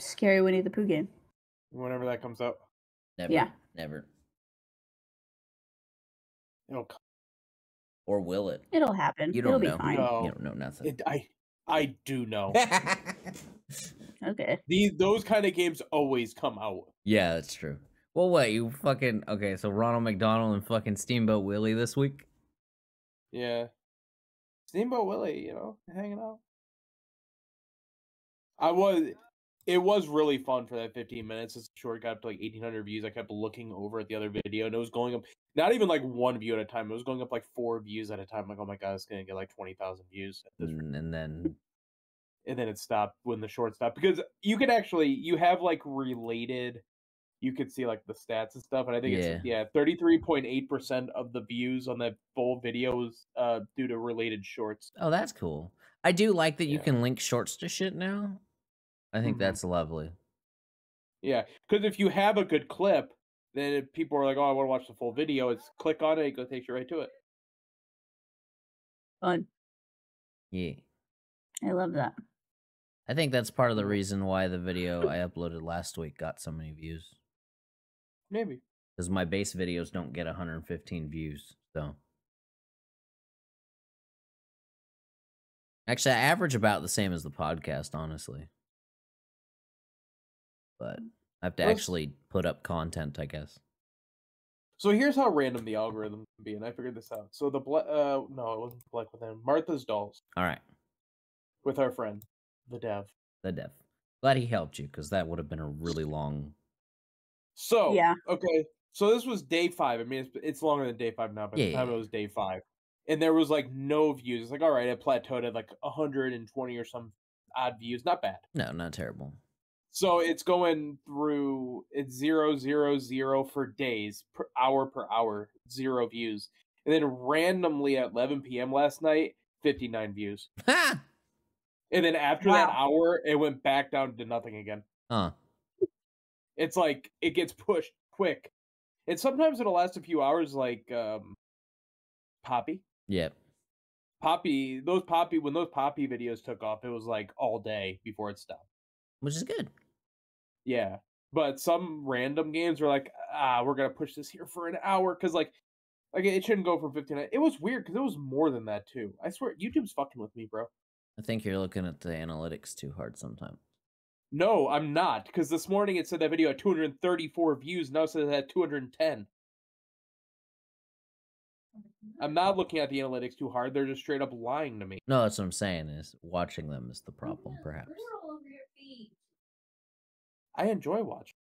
scary Winnie the Pooh game. Whenever that comes out, Never. Yeah. Never. it'll. come. Or will it? It'll happen. You It'll don't be know. fine. No. You don't know nothing. It, I I do know. Okay. These those kind of games always come out. yeah, that's true. Well, what you fucking okay? So Ronald McDonald and fucking Steamboat Willie this week. Yeah. Steamboat Willie, you know, hanging out. I was it was really fun for that 15 minutes. It's short got up to like 1800 views. I kept looking over at the other video and it was going up not even like one view at a time. It was going up like four views at a time. Like, oh my god, it's gonna get like 20,000 views. at this. And, and then and then it stopped when the short stopped because you could actually you have like related you could see like the stats and stuff and i think it's yeah 33.8% of the views on that full video was uh due to related shorts oh, that's cool. I do like that you can link shorts to shit now. I think Mhm. that's lovely. yeah because if you have a good clip then people are like oh i want to watch the full video it's click on it it go takes you right to it Fun. Yeah. I love that. I think that's part of the reason why the video I uploaded last week got so many views. maybe Because my base videos don't get 115 views. So actually, I average about the same as the podcast, honestly. But I have to Well, actually put up content, I guess. so here's how random the algorithm can be and i figured this out so the bla- uh no it wasn't black Within. martha's dolls All right, with our friend the dev the dev. Glad he helped you because that would have been a really long. So Yeah. okay, so this was day five. I mean, it's it's longer than day five now, but Yeah, the time yeah, it was day five, and there was like no views. It's like all right, it plateaued at like hundred and twenty or some odd views. Not bad. No, not terrible. So it's going through it's zero zero zero for days per hour per hour, zero views, and then randomly at eleven p.m. last night, fifty nine views, and then after that hour, it went back down to nothing again. Huh. it's like it gets pushed quick and sometimes it'll last a few hours like um poppy Yep. poppy those poppy when those poppy videos took off it was like all day before it stopped Which is good. Yeah but some random games were like ah we're gonna push this here for an hour because like like it shouldn't go from 15 it was weird because it was more than that too i swear youtube's fucking with me bro I think you're looking at the analytics too hard sometimes. no i'm not because this morning it said that video had 234 views now it says it had 210 i'm not looking at the analytics too hard they're just straight up lying to me No, that's what I'm saying. Is watching them is the problem, perhaps. I enjoy watching.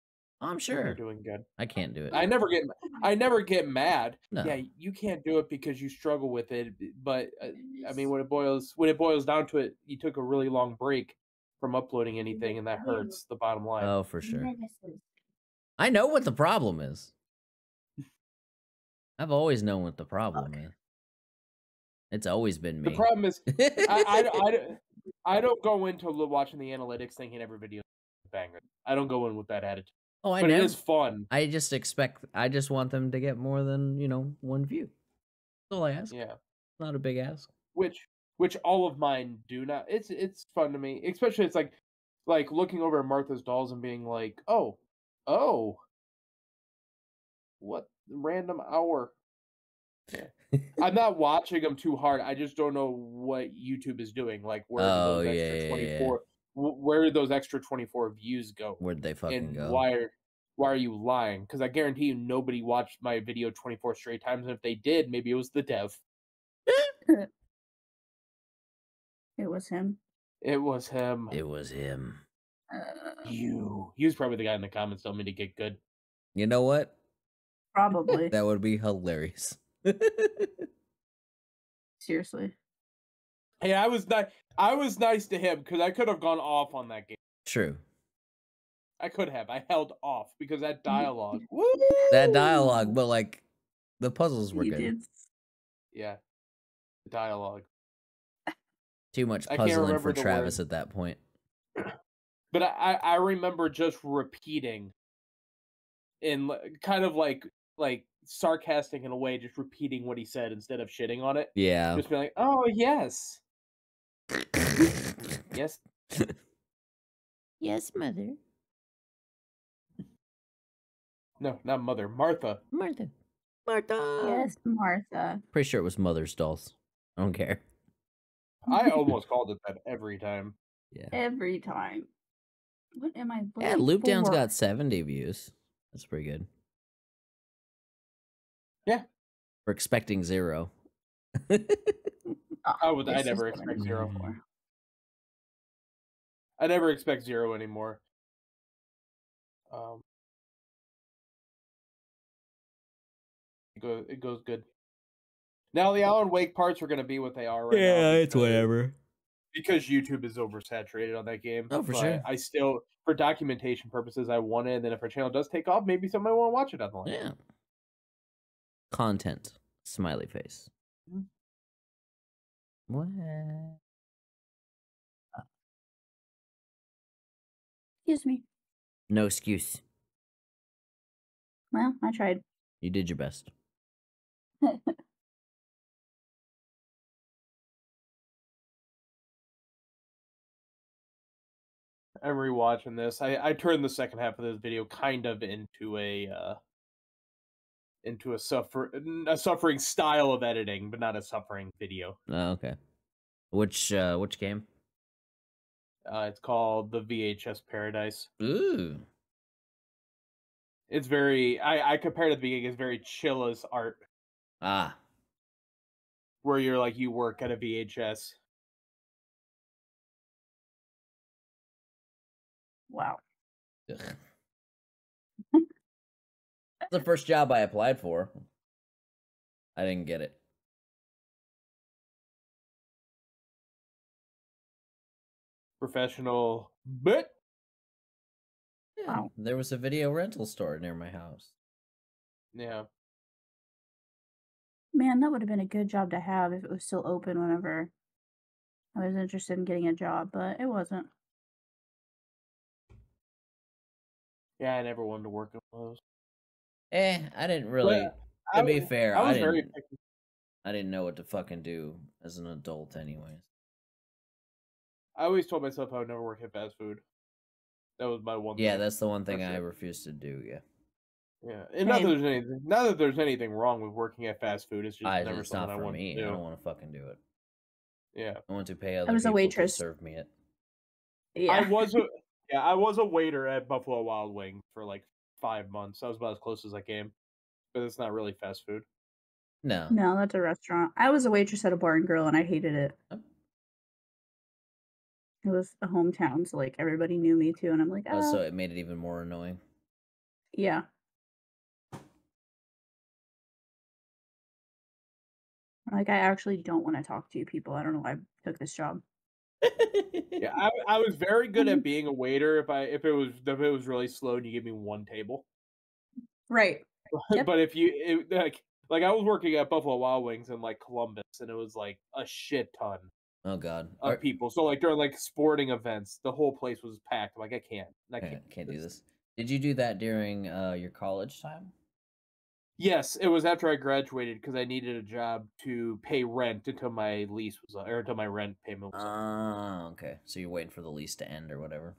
I'm sure. you're doing good. I can't do it. I never get I never get mad. No. Yeah, you can't do it because you struggle with it. But uh, I mean, when it boils when it boils down to it, you took a really long break from uploading anything, and that hurts the bottom line. Oh, for sure. I know what the problem is. I've always known what the problem is. It's always been me. the problem is, I, I, I, don't- I don't go into watching the analytics thinking every video banger. I don't go in with that attitude. oh, I but know. it is fun. I just expect. I just want them to get more than you know one view. That's all I ask. Yeah. Not a big ask. which which all of mine do not it's it's fun to me especially it's like like looking over at martha's dolls and being like oh oh what random hour Yeah. i'm not watching them too hard i just don't know what youtube is doing like where Oh, those yeah, extra yeah, 24 wh- where did those extra 24 views go Where'd they fucking and go? why are why are you lying because i guarantee you nobody watched my video 24 straight times and if they did maybe it was the dev It was him. it was him It was him. Uh, You. He was probably the guy in the comments telling me to get good. You know what? probably. That would be hilarious. Seriously. Hey, I was ni- I was nice to him because I could have gone off on that game. True. I could have. I held off because that dialogue. That dialogue, but like the puzzles were You good. did. Yeah. The dialogue. Too much I can't puzzling for Travis word. at that point. But I, I, I remember just repeating in kind of like like sarcastic in a way, just repeating what he said instead of shitting on it. Yeah. Just being like, oh yes. Yes. Yes, mother. No, not mother. Martha. Martha. Martha. Yes, Martha. Pretty sure it was Mother's Dolls. I don't care. I almost called it that every time. Yeah. Every time. What am I Yeah, looking Loopdown's for? got 70 views. That's pretty good. Yeah. We're expecting zero. Oh, I would- I never expect zero. for. I never expect zero anymore. Um, it goes it goes good. Now the Alan Wake parts are going to be what they are right now. because- because YouTube is oversaturated on that game. Oh, for but sure. I still, for documentation purposes, I want it. And then if our channel does take off, maybe somebody want to watch it on the line. Yeah. Content. Smiley face. Mhm. What? Excuse me. No excuse. Well, I tried. You did your best. I'm rewatching this. I I turned the second half of this video kind of into a uh into a suffer a suffering style of editing, but not a suffering video. Oh, okay. Which uh which game? Uh, it's called the VHS Paradise. Ooh. It's very I I compared it to the beginning. It's very chill as art, Ah. where you're like you work at a VHS. Wow. Ugh. The first job I applied for. I didn't get it. Professional, but Yeah, Wow. There was a video rental store near my house. yeah. Man, that would have been a good job to have if it was still open whenever I was interested in getting a job, but it wasn't. Yeah, I never wanted to work in one of those. Eh, I didn't really. But to I be fair, I I, didn't. very. I didn't know what to fucking do as an adult, anyways. I always told myself I would never work at fast food. That was my one. Yeah, thing. that's the one for thing I sure. refuse to do. Yeah, yeah. And not that there's anything, not that there's anything wrong with working at fast food. It's just I, never it's not something I want me. to I do. don't want to fucking do it. Yeah, I want to pay other was a waitress. to serve me it. Yeah. I was a yeah, I was a waiter at Buffalo Wild Wings for like five months. That was about as close as I came, but it's not really fast food. No. No, that's a restaurant. I was a waitress at a bar and grill and I hated it. Oh. It was a hometown, so like everybody knew me too, and I'm like, Oh, oh, so it made it even more annoying. yeah. Like I actually don't want to talk to you people. I don't know why I took this job. Yeah, I, I was very good at being a waiter. If I if it was if it was really slow and you give me one table, Right. Yep. but if you it, like like I was working at Buffalo Wild Wings in like Columbus, and it was like a shit ton Oh God. of Are- people. So like during like sporting events, the whole place was packed. I'm like I can't, I can't, can't, can't do this. Did you do that during uh, your college time? Yes, it was after I graduated because I needed a job to pay rent until my lease was or until my rent payment was. Oh, okay. So you're waiting for the lease to end or whatever.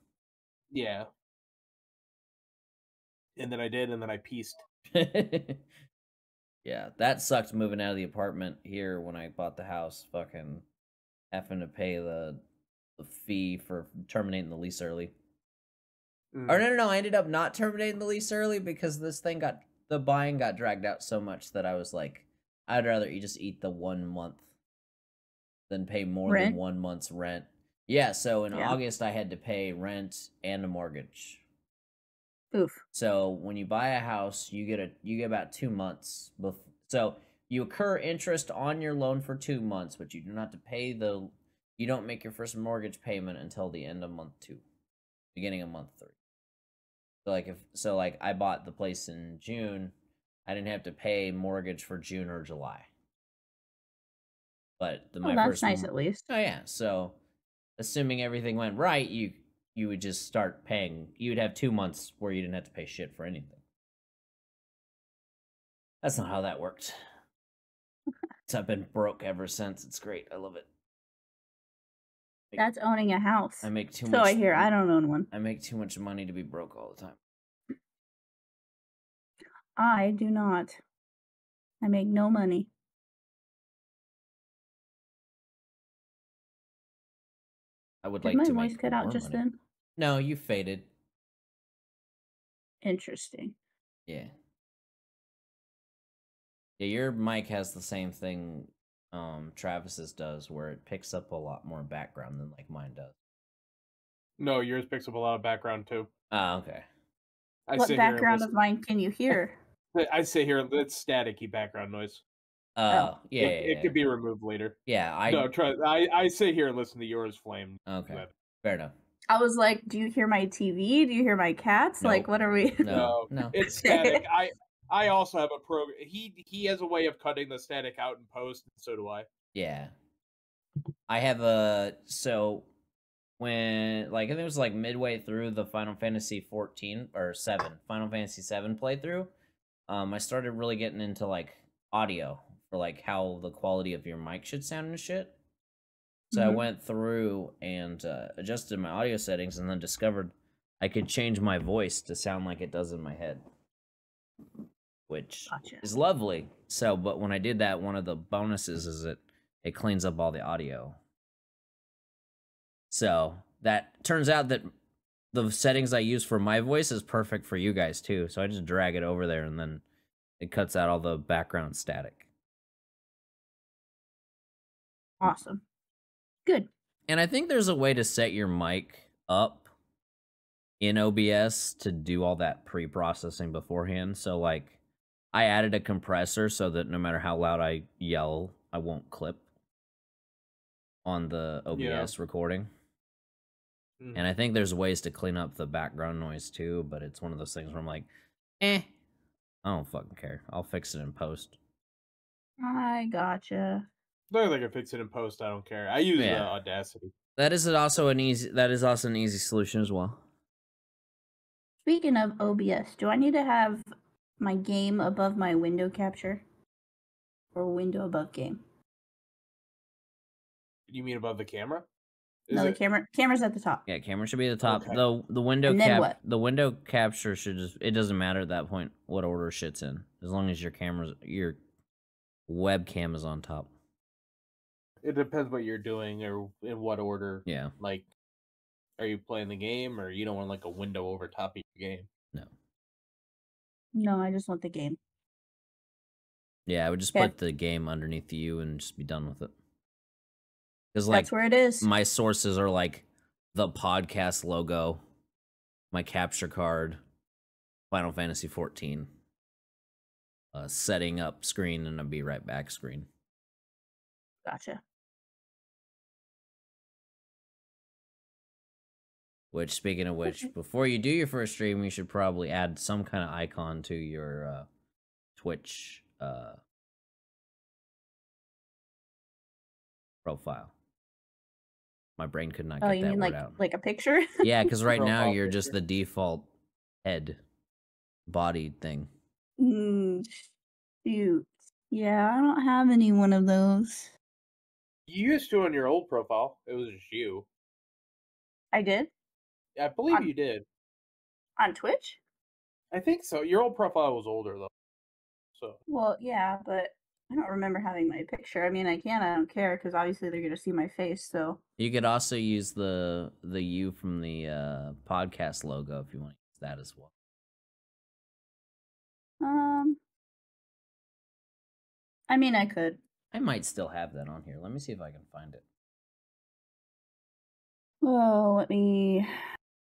yeah. And then I did, and then I pieced. yeah, that sucked moving out of the apartment here when I bought the house. Fucking having to pay the the fee for terminating the lease early. Mm. Or no, no, no. I ended up not terminating the lease early because this thing got the buying got dragged out so much that I was like, I'd rather you just eat the one month than pay more Rent? than one month's rent. Yeah, so in Yeah. August I had to pay rent and a mortgage. Oof. So when you buy a house, you get a you get about two months. Bef- so you accrue interest on your loan for two months, but you do not have to pay the. You don't make your first mortgage payment until the end of month two, beginning of month three. So like if so like I bought the place in June, I didn't have to pay mortgage for June or July. But the, Well, my that's first nice m- at least. Oh yeah. So assuming everything went right, you you would just start paying. You would have two months where you didn't have to pay shit for anything. That's not how that worked. so I've been broke ever since. It's great. I love it. That's owning a house. I make too so much. I hear. I don't own one. I make too much money to be broke all the time. I do not. I make no money. I would Did like my to voice cut out just money. then? No, you faded. Interesting. Yeah. Yeah, your mic has the same thing um Travis's does where it picks up a lot more background than like mine does. No, yours picks up a lot of background too. Ah, okay. I what sit here and background of mine can you hear? I sit here. It's staticky background noise. Uh yeah, it, yeah, it yeah. could be removed later. Yeah, I no, try. I I sit here and listen to yours flame. Okay. but- Fair enough. I was like, do you hear my TV? Do you hear my cats? Like, what are we? No, no. It's static. I I also have a program. He he has a way of cutting the static out in post, and so do I. Yeah. I have a so when like I think it was like midway through the Final Fantasy 14 or 7, Final Fantasy 7 playthrough, um I started really getting into like audio for like how the quality of your mic should sound and shit. So I Mhm. went through and uh, adjusted my audio settings and then discovered I could change my voice to sound like it does in my head. Which Gotcha. is lovely. So, but when I did that, one of the bonuses is it it cleans up all the audio. So that turns out that the settings I use for my voice is perfect for you guys too. So I just drag it over there and then it cuts out all the background static. Awesome. Good. And I think there's a way to set your mic up in OBS to do all that pre-processing beforehand. So like I added a compressor so that no matter how loud I yell, I won't clip on the OBS Yeah. recording. Mhm. And I think there's ways to clean up the background noise too, but it's one of those things where I'm like, eh, I don't fucking care. I'll fix it in post. I gotcha. Long as I can fix it in post, I don't care. I use Yeah. uh, Audacity. That is also an easy that is also an easy solution as well. Speaking of OBS, do I need to have my game above my window capture? Or window above game? You mean above the camera? Is no, the it- camera camera's at the top. Yeah, camera should be at the top. Okay. The the window And then cap what? the window capture should just it doesn't matter at that point what order shit's in. As long as your camera's your webcam is on top. It depends what you're doing or in what order. Yeah. Like, are you playing the game or you don't want like a window over top of your game? No. No, I just want the game. Yeah, I would just Okay. put the game underneath you and just be done with it. Cuz like That's where it is. my sources are like the podcast logo, my capture card, Final Fantasy 14, uh, setting up screen, and a be right back screen. Gotcha. Which, speaking of which, before you do your first stream, you should probably add some kind of icon to your uh, Twitch uh, profile. My brain could not Oh, get you that mean word like out. like a picture? Yeah, because right now you're just the default head body thing. mm, shoot. Yeah, I don't have any one of those. You used to on your old profile. It was just you. I did I believe On- you did. on Twitch. I think so. Your old profile was older though. So Well, yeah, but I don't remember having my picture. I mean, I can. I don't care because obviously they're gonna see my face. So You could also use the the U from the uh, podcast logo if you want to use that as well. Um, I mean, I could. I might still have that on here. Let me see if I can find it. Oh, let me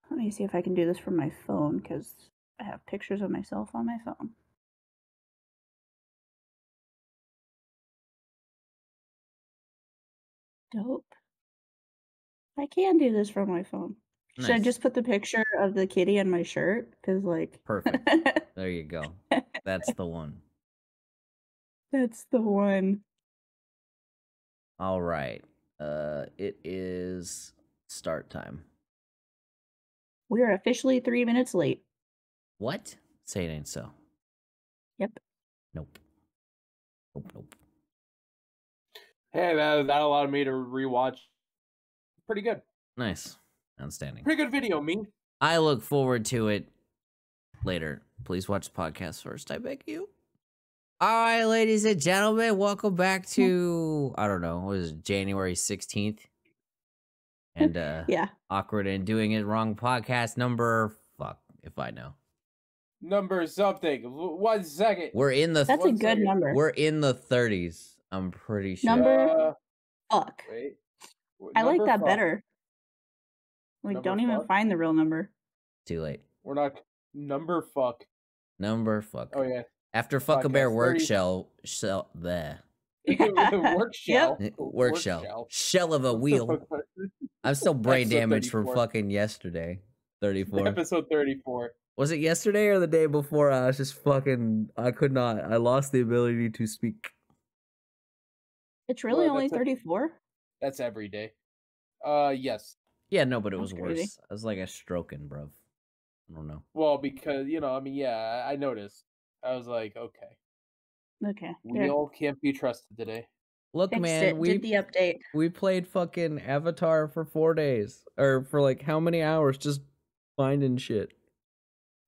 let me see if I can do this from my phone because I have pictures of myself on my phone. Dope. I can do this from my phone. Should I just put the picture of the kitty on my shirt? Because like, Perfect. There you go. That's the one. that's the one. All right. Uh, it is start time. We are officially three minutes late. What? Say it ain't so. Yep. Nope. Nope. Nope. hey, that that allowed me to rewatch pretty good. Nice. Outstanding. Pretty good video, me. I look forward to it later. Please watch the podcast first, I beg you. All right, ladies and gentlemen, welcome back to I don't know, what is it, January 16th? And uh yeah. Awkward and doing it wrong podcast number fuck if I know. Number something. One second. We're in the That's a good second. number. we're in the 30s. I'm pretty sure. Number- Uh, Fuck. wait. I like that fuck. better. Like, Number don't even find the real number. Too late. We're not number fuck. Number fuck. Oh yeah. After fuck a bear Podcast work 30. shell shell there. Work shell. Work shell. Shell of a wheel. I'm still brain Episode damaged from fucking yesterday. 34. Episode thirty-four. Was it yesterday or the day before? I was just fucking. I could not. I lost the ability to speak. It's really Well, only that's a- 34? That's every day. Uh, yes. Yeah, no, but it was worse. crazy. I was like a stroking, bruv. I don't know. Well, because you know, I mean, yeah, I I noticed. I was like, okay, Okay. we there. all can't be trusted today. Look, Fixed man, it. we Did the update. we played fucking Avatar for four days, or for like how many hours? Just finding shit.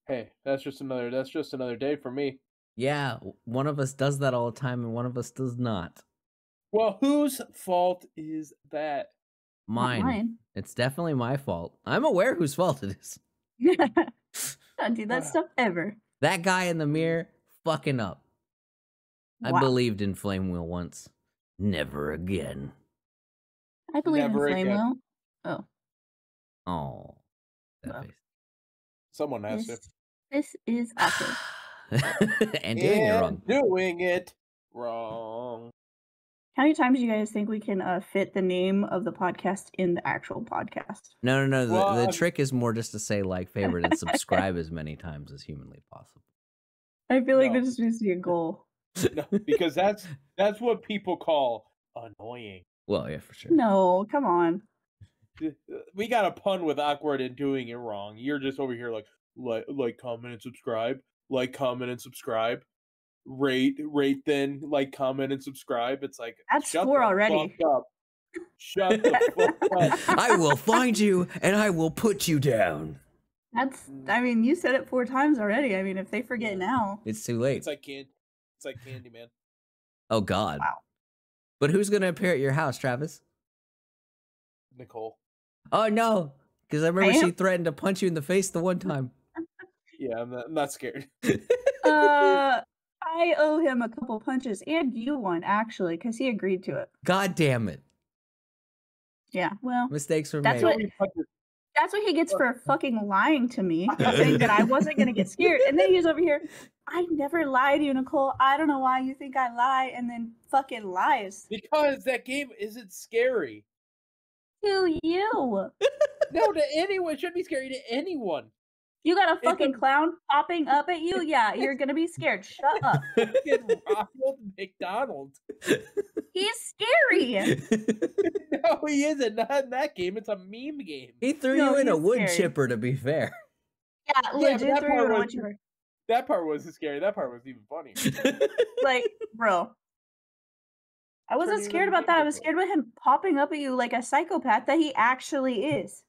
Hey, that's just another. That's just another day for me. Yeah, one of us does that all the time, and one of us does not. Well, whose fault is that? Mine. Mine. It's definitely my fault. I'm aware whose fault it is. Don't do that Wow. stuff ever. That guy in the mm. mirror fucking up. I Wow. believed in Flame Wheel once. Never again. I believe Never in Flame again. Wheel. Oh, Oh. Well. Someone has to. this, this is awesome. and doing it wrong. Doing it wrong. How many times do you guys think we can uh, fit the name of the podcast in the actual podcast? No, no, no. The, Well, the trick is more just to say like, favorite, and subscribe as many times as humanly possible. I feel like No. there just needs to be a goal. No, because that's that's what people call annoying. Well, yeah, for sure. No, come on. We got a pun with awkward and doing it wrong. You're just over here like like like comment and subscribe, like comment and subscribe, rate rate then like comment and subscribe. It's like That's shut four the already. Fuck up. Shut the fuck up. I will find you and I will put you down. That's, mm. I mean, you said it four times already. I mean, if they forget now, It's too late. It's like can it's like Candyman. oh God. Wow. But who's gonna appear at your house, Travis? Nicole. Oh no, because I remember she threatened to punch you in the face the one time. Yeah, I'm not, I'm not scared. uh, I owe him a couple punches and you one, actually, because he agreed to it. God damn it! Yeah, well, Mistakes were That's made. what- We punches- that's what he gets for fucking lying to me, saying that I wasn't going to get scared. And then he's over here, I never lie to you, Nicole. I don't know why you think I lie, and then fucking lies Because that game isn't scary. to you. No, to anyone. It shouldn't be scary to anyone. You got a It's a- fucking clown popping up at you? Yeah, you're gonna be scared. Shut up. Fucking Ronald McDonald. He's scary. No, he isn't. Not in that game. It's a meme game. he threw No, you in a wood scary. chipper. To be fair. Yeah, legit that threw part you in a was- wood chipper. That part wasn't scary. That part was even funny. Like, bro. I wasn't scared about that. I was scared about him popping up at you like a psychopath that he actually is.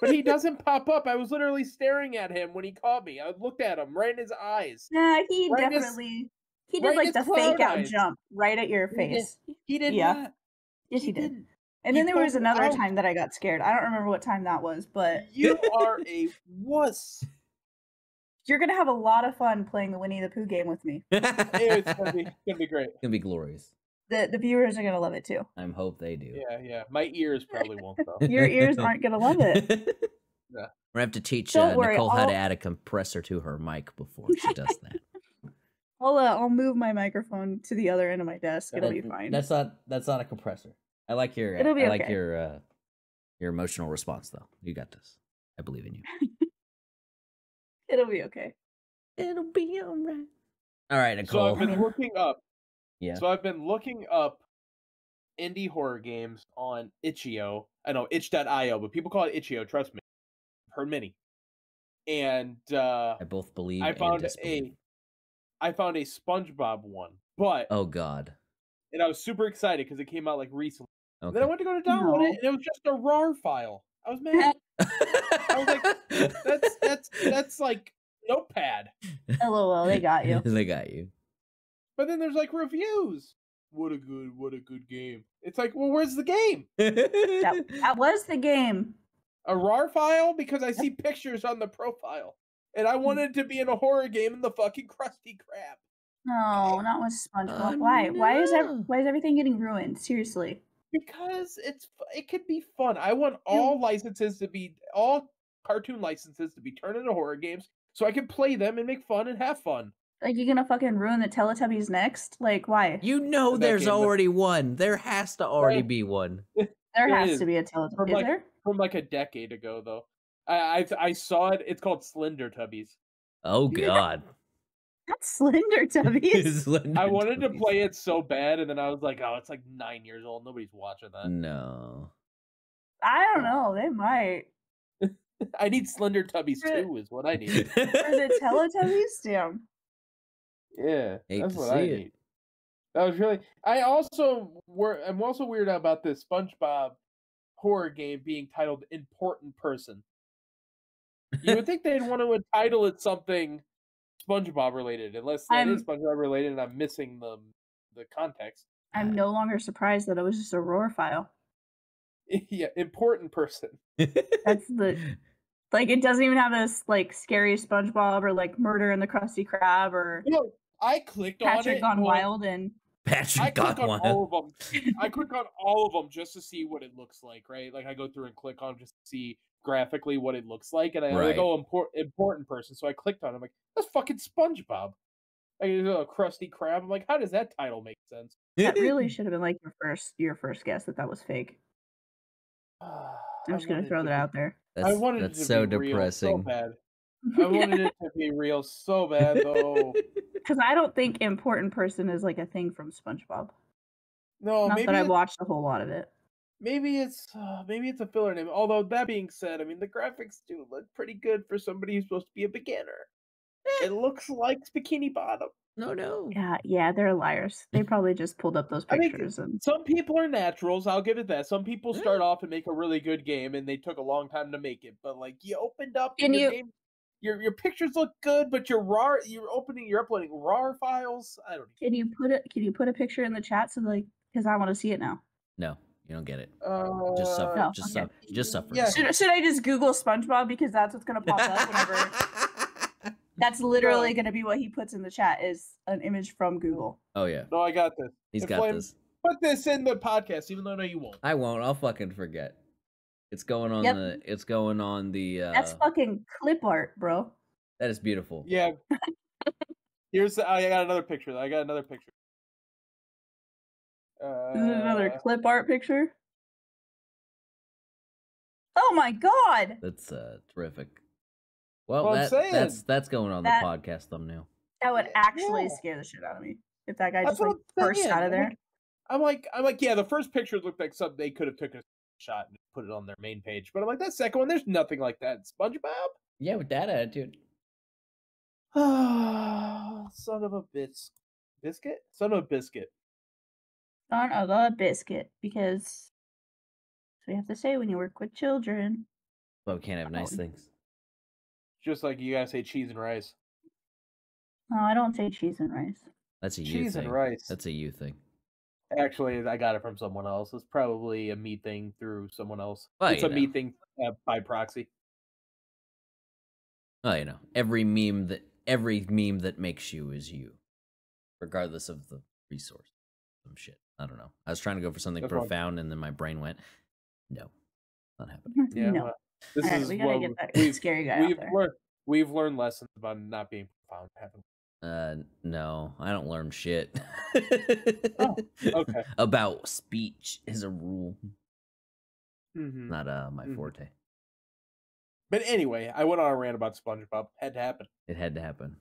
But he doesn't pop up. I was literally staring at him when he caught me. I looked at him right in his eyes. Nah, he Right in his- definitely he did in like his the fake out eyes. jump right at your He did. face. He did Yeah. not. Yes, he did. didn't. And He then there was another out. time that I got scared. I don't remember what time that was, but You are a wuss. you're gonna have a lot of fun playing the Winnie the Pooh game with me. It's gonna be gonna be great. gonna be glorious. The the viewers are gonna love it too. I hope they do. Yeah, yeah. My ears probably won't though. Your ears aren't gonna love it. We're gonna have to teach Don't uh, worry, Nicole how to add a compressor to her mic before she does that. I'll uh, I'll move my microphone to the other end of my desk. It'll be fine. That's not that's not a compressor. I like your It'll be I like your uh your emotional response though. You got this. I believe in you. It'll be okay. It'll be alright. All right, Nicole. So Nicole. I've been looking up. Yeah. So I've been looking up indie horror games on itch.io. I know itch.io, but people call it itch.io. Trust me, I've heard many. And uh, I both believe I found disbelieve. a, I found a SpongeBob one, but Oh God. and I was super excited because it came out like recently. Okay. Then I went to go to download no. it, and it was just a RAR file. I was mad. I was like, "That's that's that's like Notepad." LOL, they got you. they got you. But then there's like reviews. What a good, what a good game. It's like, well, where's the game? that, that was the game. A RAR file because I see pictures on the profile, and I hmm. wanted to be in a horror game in the fucking Krusty Krab. No, not with SpongeBob. why? No. Why is why is everything getting ruined? Seriously. Because it's it could be fun. I want all licenses to be all cartoon licenses to be turned into horror games, so I can play them and make fun and have fun. Like you're gonna fucking ruin the Teletubbies next? Like why? You know, there's already one. There has to already right. be one. There has is. to be a Teletubbies. From like, there? From like a decade ago, though. I, I I saw it. It's called Slender Tubbies. Oh God. That's Slender Tubbies. Slender I wanted Tubbies. to play it so bad, and then I was like, "Oh, it's like nine years old. Nobody's watching that." No. I don't know. They might. I need Slender Tubbies too. Is what I need. For the Teletubbies, damn. Yeah, Hate that's what I it. need. That was really. I also were. I'm also weird about this SpongeBob horror game being titled "Important Person." You would think they'd want to title it something SpongeBob related, unless that I'm, is SpongeBob related, and I'm missing the the context. I'm no longer surprised that it was just a RAR file. yeah, important person. That's the like. It doesn't even have this like scary SpongeBob or like murder in the Krusty Krab or. You know, I clicked Patrick on it. Gone Wild and Patrick I click on Wild. all of them. I click on all of them just to see what it looks like. Right, like I go through and click on just to see graphically what it looks like, and I right. like, oh, important important person. So I clicked on. it. I'm like, that's fucking SpongeBob. Like a Krusty Krab. I'm like, how does that title make sense? That really should have been like your first your first guess that that was fake. I'm just gonna throw that out there. That's, I wanted that's so depressing. so bad. I wanted it to be real so bad though. Because I don't think important person is like a thing from SpongeBob. No, not that I've watched a whole lot of it. Maybe it's uh, maybe it's a filler name. Although that being said, I mean the graphics do look pretty good for somebody who's supposed to be a beginner. it looks like Bikini Bottom. No, no. Yeah, yeah, they're liars. They probably just pulled up those pictures. I mean, and some people are naturals. I'll give it that. Some people start off and make a really good game, and they took a long time to make it. But like, you opened up and your you... game, your your pictures look good, but your raw, you're opening, you're uploading raw files. I don't. Know. Can you put it? Can you put a picture in the chat so like, because I want to see it now. No, you don't get it. Uh, just suffer. No, just okay. suffer. Just suffer. Yeah. Should, should I just Google SpongeBob because that's what's gonna pop up whenever. That's literally no. going to be what he puts in the chat is an image from Google. Oh yeah. No, I got this. He's got this. Put this in the podcast, even though no, you won't. I won't. I'll fucking forget. It's going on yep. the. It's going on the. Uh, That's fucking clip art, bro. That is beautiful. Yeah. Here's. I got another picture. I got another picture. Uh, is another uh clip art picture? Oh my god! That's uh terrific. Well, well that, that's that's going on that, the podcast thumbnail. That would actually yeah. scare the shit out of me if that guy that's just like burst out of there. I'm like, I'm like, yeah, the first picture looked like something they could have took a shot and put it on their main page, but I'm like, that second one, there's nothing like that. SpongeBob. Yeah, with that attitude. Oh son of a bis- biscuit. Son of a biscuit. Son of a biscuit, because we have to say when you work with children. Well, we can't have nice oh. things. Just like you gotta say cheese and rice. No, I don't say cheese and rice. That's a you cheese thing. and rice. That's a you thing. Actually, I got it from someone else. It's probably a me thing through someone else. Well, it's a know. me thing uh, by proxy. Well, you know, every meme that every meme that makes you is you, regardless of the resource. Some shit. I don't know. I was trying to go for something That's profound, and then my brain went, "No, not happening." Yeah, no. Well, this is we gotta get that scary guy we've, Learned, we've learned lessons about not being profound, haven't uh, no, I don't learn shit. oh, okay. About speech is a rule. Mm-hmm. Not uh my mm-hmm. forte. But anyway, I went on a rant about SpongeBob. Had to happen. It had to happen.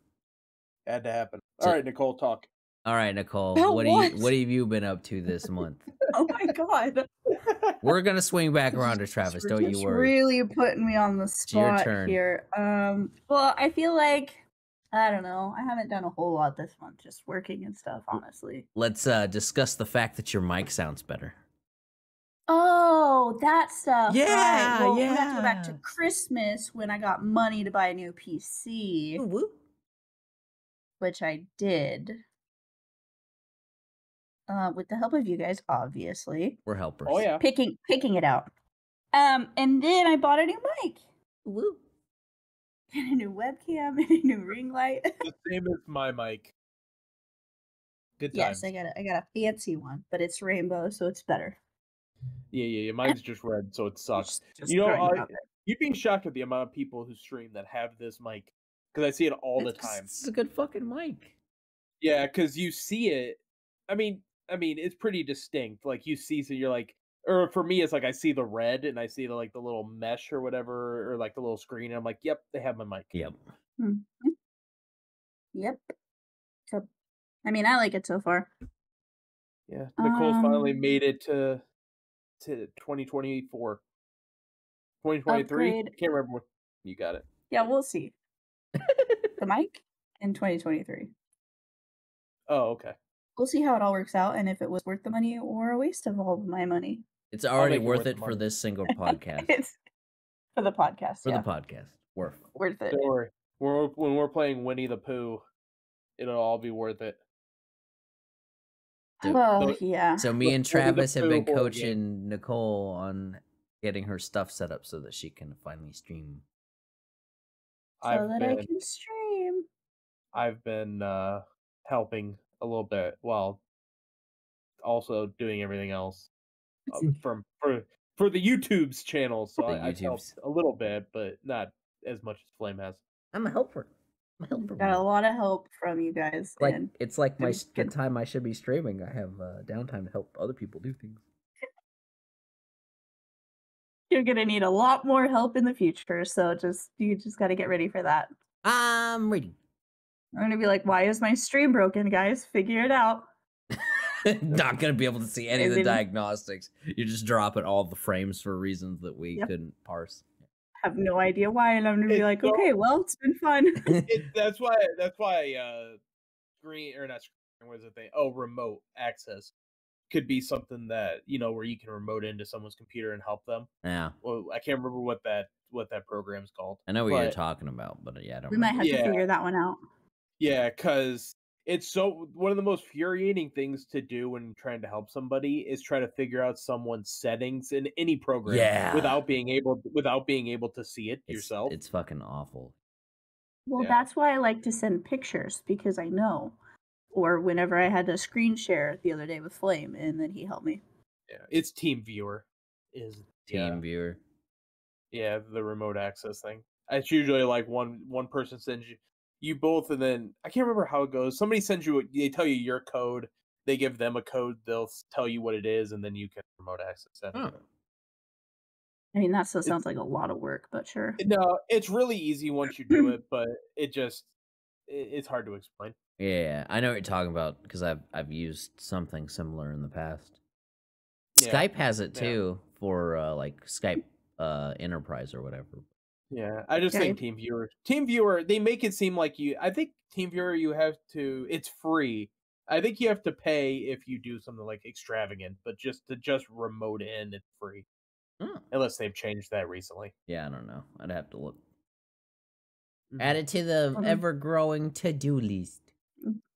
Had to happen. So, All right, Nicole, talk. All right, Nicole. what, what? you what have you been up to this month? oh my god. We're gonna swing back around to Travis. Don't you worry. Really putting me on the spot here. Um. Well, I feel like I don't know. I haven't done a whole lot this month, just working and stuff. Honestly. Let's uh discuss the fact that your mic sounds better. Oh, that stuff. Yeah, right. well, yeah. We have to go back to Christmas when I got money to buy a new PC, Woo woo. which I did. Uh, with the help of you guys, obviously. We're helpers. Oh yeah. Picking picking it out. Um, and then I bought a new mic. Woo. And a new webcam and a new ring light. the same as my mic. Good times. yes, I got a, I got a fancy one, but it's rainbow, so it's better. Yeah, yeah, yeah. Mine's just red, so it sucks. Just- just You know, I- You'd be shocked at the amount of people who stream that have this mic because I see it all the It's- time. It's a good fucking mic. Yeah, because you see it. I mean, I mean, it's pretty distinct. Like you see, so you're like, or for me, it's like I see the red and I see the like the little mesh or whatever, or like the little screen. And I'm like, yep, they have my mic. Yep. Yep. So, I mean, I like it so far. Yeah, Nicole's finally Um, made it to to 2024, 2023. Upgrade. Can't remember what you got it. Yeah, we'll see. the mic in 2023. Oh, okay. We'll see how it all works out and if it was worth the money or a waste of all of my money. It's already it worth worth it for this single podcast. it's for the podcast. for yeah. the podcast. Worth. worth it. Don't worry. When we're, when we're playing Winnie the Pooh, it'll all be worth it. Dude, Oh the- yeah. So me and Winnie the Travis have been Pooh board coaching Nicole on getting her stuff set up so that she can finally stream. So I've that I can stream. I've been uh helping a little bit while also doing everything else uh, from for for the YouTube's channel. So The I, I've helped a little bit, but not as much as Flame has. I'm a helper. I'm a helper. Got a lot of help from you guys. like and it's like my and s- the time I should be streaming. I have uh, downtime to help other people do things. you're gonna need a lot more help in the future. So just you just gotta get ready for that. I'm ready. I'm gonna be like, why is my stream broken, guys? Figure it out. Not gonna be able to see any of the diagnostics. You're just dropping all the frames for reasons that we Yep. couldn't parse. Have no idea why, and I'm gonna be like, okay, well, it's been fun. It, that's why that's why uh screen or not screen what is it thing? Oh, remote access could be something that you know where you can remote into someone's computer and help them. Yeah, Well, I can't remember what that what that program's called. I know what you're talking about, but uh, yeah, I don't. we might have Yeah. to figure that one out. Yeah, because it's so one of the most infuriating things to do when trying to help somebody is try to figure out someone's settings in any program Yeah. without being able without being able to see it It's, yourself. It's fucking awful. Well, Yeah. that's why I like to send pictures because I know. Or whenever I had to screen share the other day with Flame, and then he helped me. yeah, it's TeamViewer is Team yeah, viewer. yeah the remote access thing. It's usually like one one person sends you you both, and then I can't remember how it goes. Somebody sends you a- they tell you your code. They give them a code. They'll tell you what it is, and then you can remote access it. I mean, that still It's- sounds like a lot of work, but sure. No, it's really easy once you do it, but it just it, it's hard to explain. Yeah, I know what you're talking about because I've I've used something similar in the past. Yeah, Skype has it yeah. too for uh, like Skype uh, Enterprise or whatever. Yeah, I just Okay. think Team Viewer, TeamViewer, they make it seem like you. I think TeamViewer, you have to. It's free. I think you have to pay if you do something like extravagant, but just to just remote in, it's free. Oh. Unless they've changed that recently. Yeah, I don't know. I'd have to look. Mhm. Add it to the Mhm. ever growing to do list.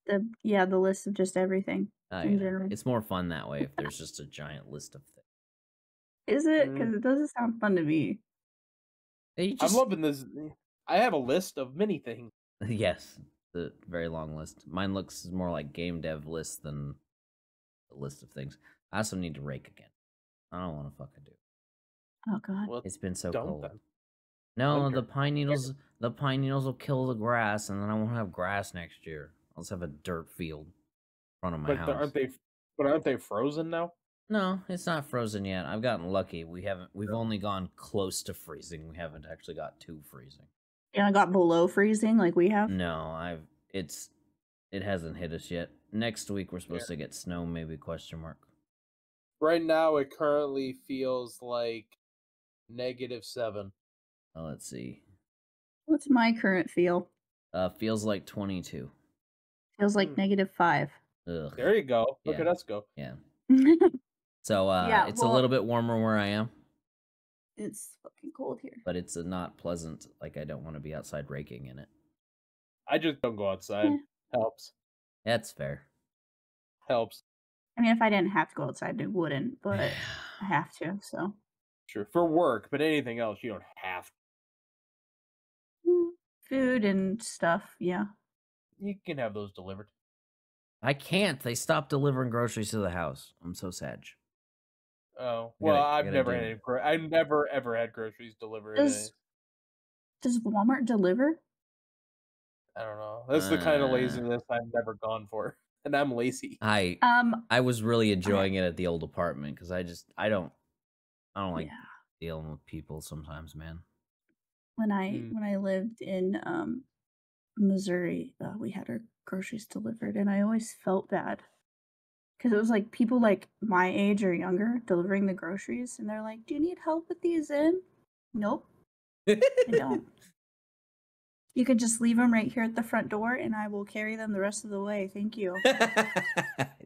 The yeah, the list of just everything. Oh, In yeah. general. It's more fun that way if there's just a giant list of things. Is it? Mm. Because it doesn't sound fun to me. You I'm loving this. Eh, I have a list of many things. yes, the very long list. Mine looks more like game dev list than a list of things. I also need to rake again. I don't want to fucking do. it. Oh god. Well, It's been so don't cold. then. No, Okay. the pine needles. The pine needles will kill the grass, and then I won't have grass next year. I'll just have a dirt field in front of my But house. the- aren't they? But aren't they frozen now? No, it's not frozen yet. I've gotten lucky. We haven't. We've only gone close to freezing. We haven't actually got to freezing. You I got below freezing like we have. No, I've. It's. It hasn't hit us yet. Next week we're supposed to get snow. Maybe question mark. Right now, it currently feels like negative seven. Oh, let's see. What's my current feel? Uh, feels like twenty two. Feels like Hmm. negative five. Ugh. There you go. Look Yeah. at us go. Yeah. So uh, Yeah, it's a little bit warmer where I am, It's fucking cold here. but it's uh, not pleasant. Like I don't want to be outside raking in it. I just don't go outside. Yeah. Helps. That's fair. Helps. I mean, if I didn't have to go outside, I wouldn't, but I have to. So Sure. For work, but anything else you don't have. Mm, food and stuff. Yeah. You can have those delivered. I can't. They stopped delivering groceries to the house. I'm so sad. Oh You gotta- well, I've never had it. any, gro- I've never ever had groceries delivered. Does Does Walmart deliver? I don't know. That's the kind of Uh. laziness I've never gone for, and I'm lazy. I Um. I was really enjoying it at the old apartment because I just I don't I don't like yeah. dealing with people sometimes, man. When I Mm. when I lived in um Missouri, uh, we had our groceries delivered, and I always felt bad because it was like people like my age or younger delivering the groceries, and they're like, "Do you need help with these in?" Nope, I don't. You could just leave them right here at the front door, and I will carry them the rest of the way. Thank you.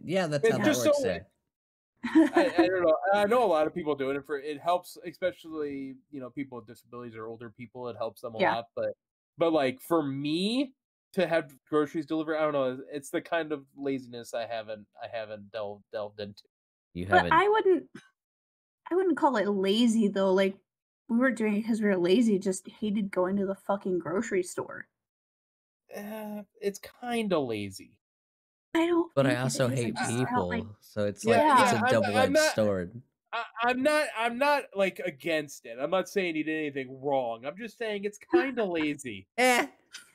yeah, that's It's how that just works. so- there. Eh? I, I don't know. I know a lot of people doing it for it helps, especially you know people with disabilities or older people. It helps them a Yeah. lot, but but like for me to have groceries delivered, I don't know. It's the kind of laziness I haven't I haven't delved delved into. You haven't But I wouldn't I wouldn't call it lazy though. Like we weren't doing it because we were lazy, just hated going to the fucking grocery store. Eh, it's kind of lazy. I don't but I also hate just people. like- so it's Yeah, like it's yeah, a I'm- I'm double edged sword. I, I'm not I'm not like against it. I'm not saying he did anything wrong. I'm just saying it's kind of lazy. Eh.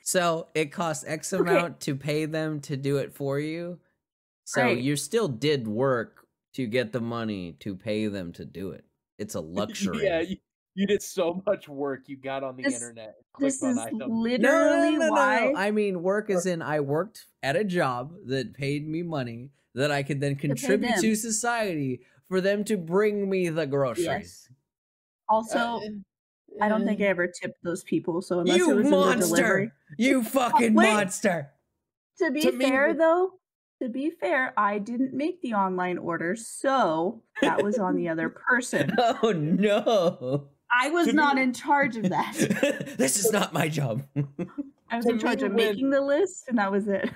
So it costs X Okay. amount to pay them to do it for you. So Right. you still did work to get the money to pay them to do it. It's a luxury. yeah, you, you did so much work. You got on the This- internet. This is on items. No, no, literally no, no, why no. I mean, work is in I worked at a job that paid me money that I could then contribute to them. society for them to bring me the groceries. also Uh, I don't think I ever tipped those people. So unless it You was the delivery. monster! You fucking wait. monster! To be To fair with- though, to be fair, I didn't make the online order, so that was on the other person. Oh no! I was not me- in charge of that. this is not my job. I was To in charge of when- making the list, and that was it.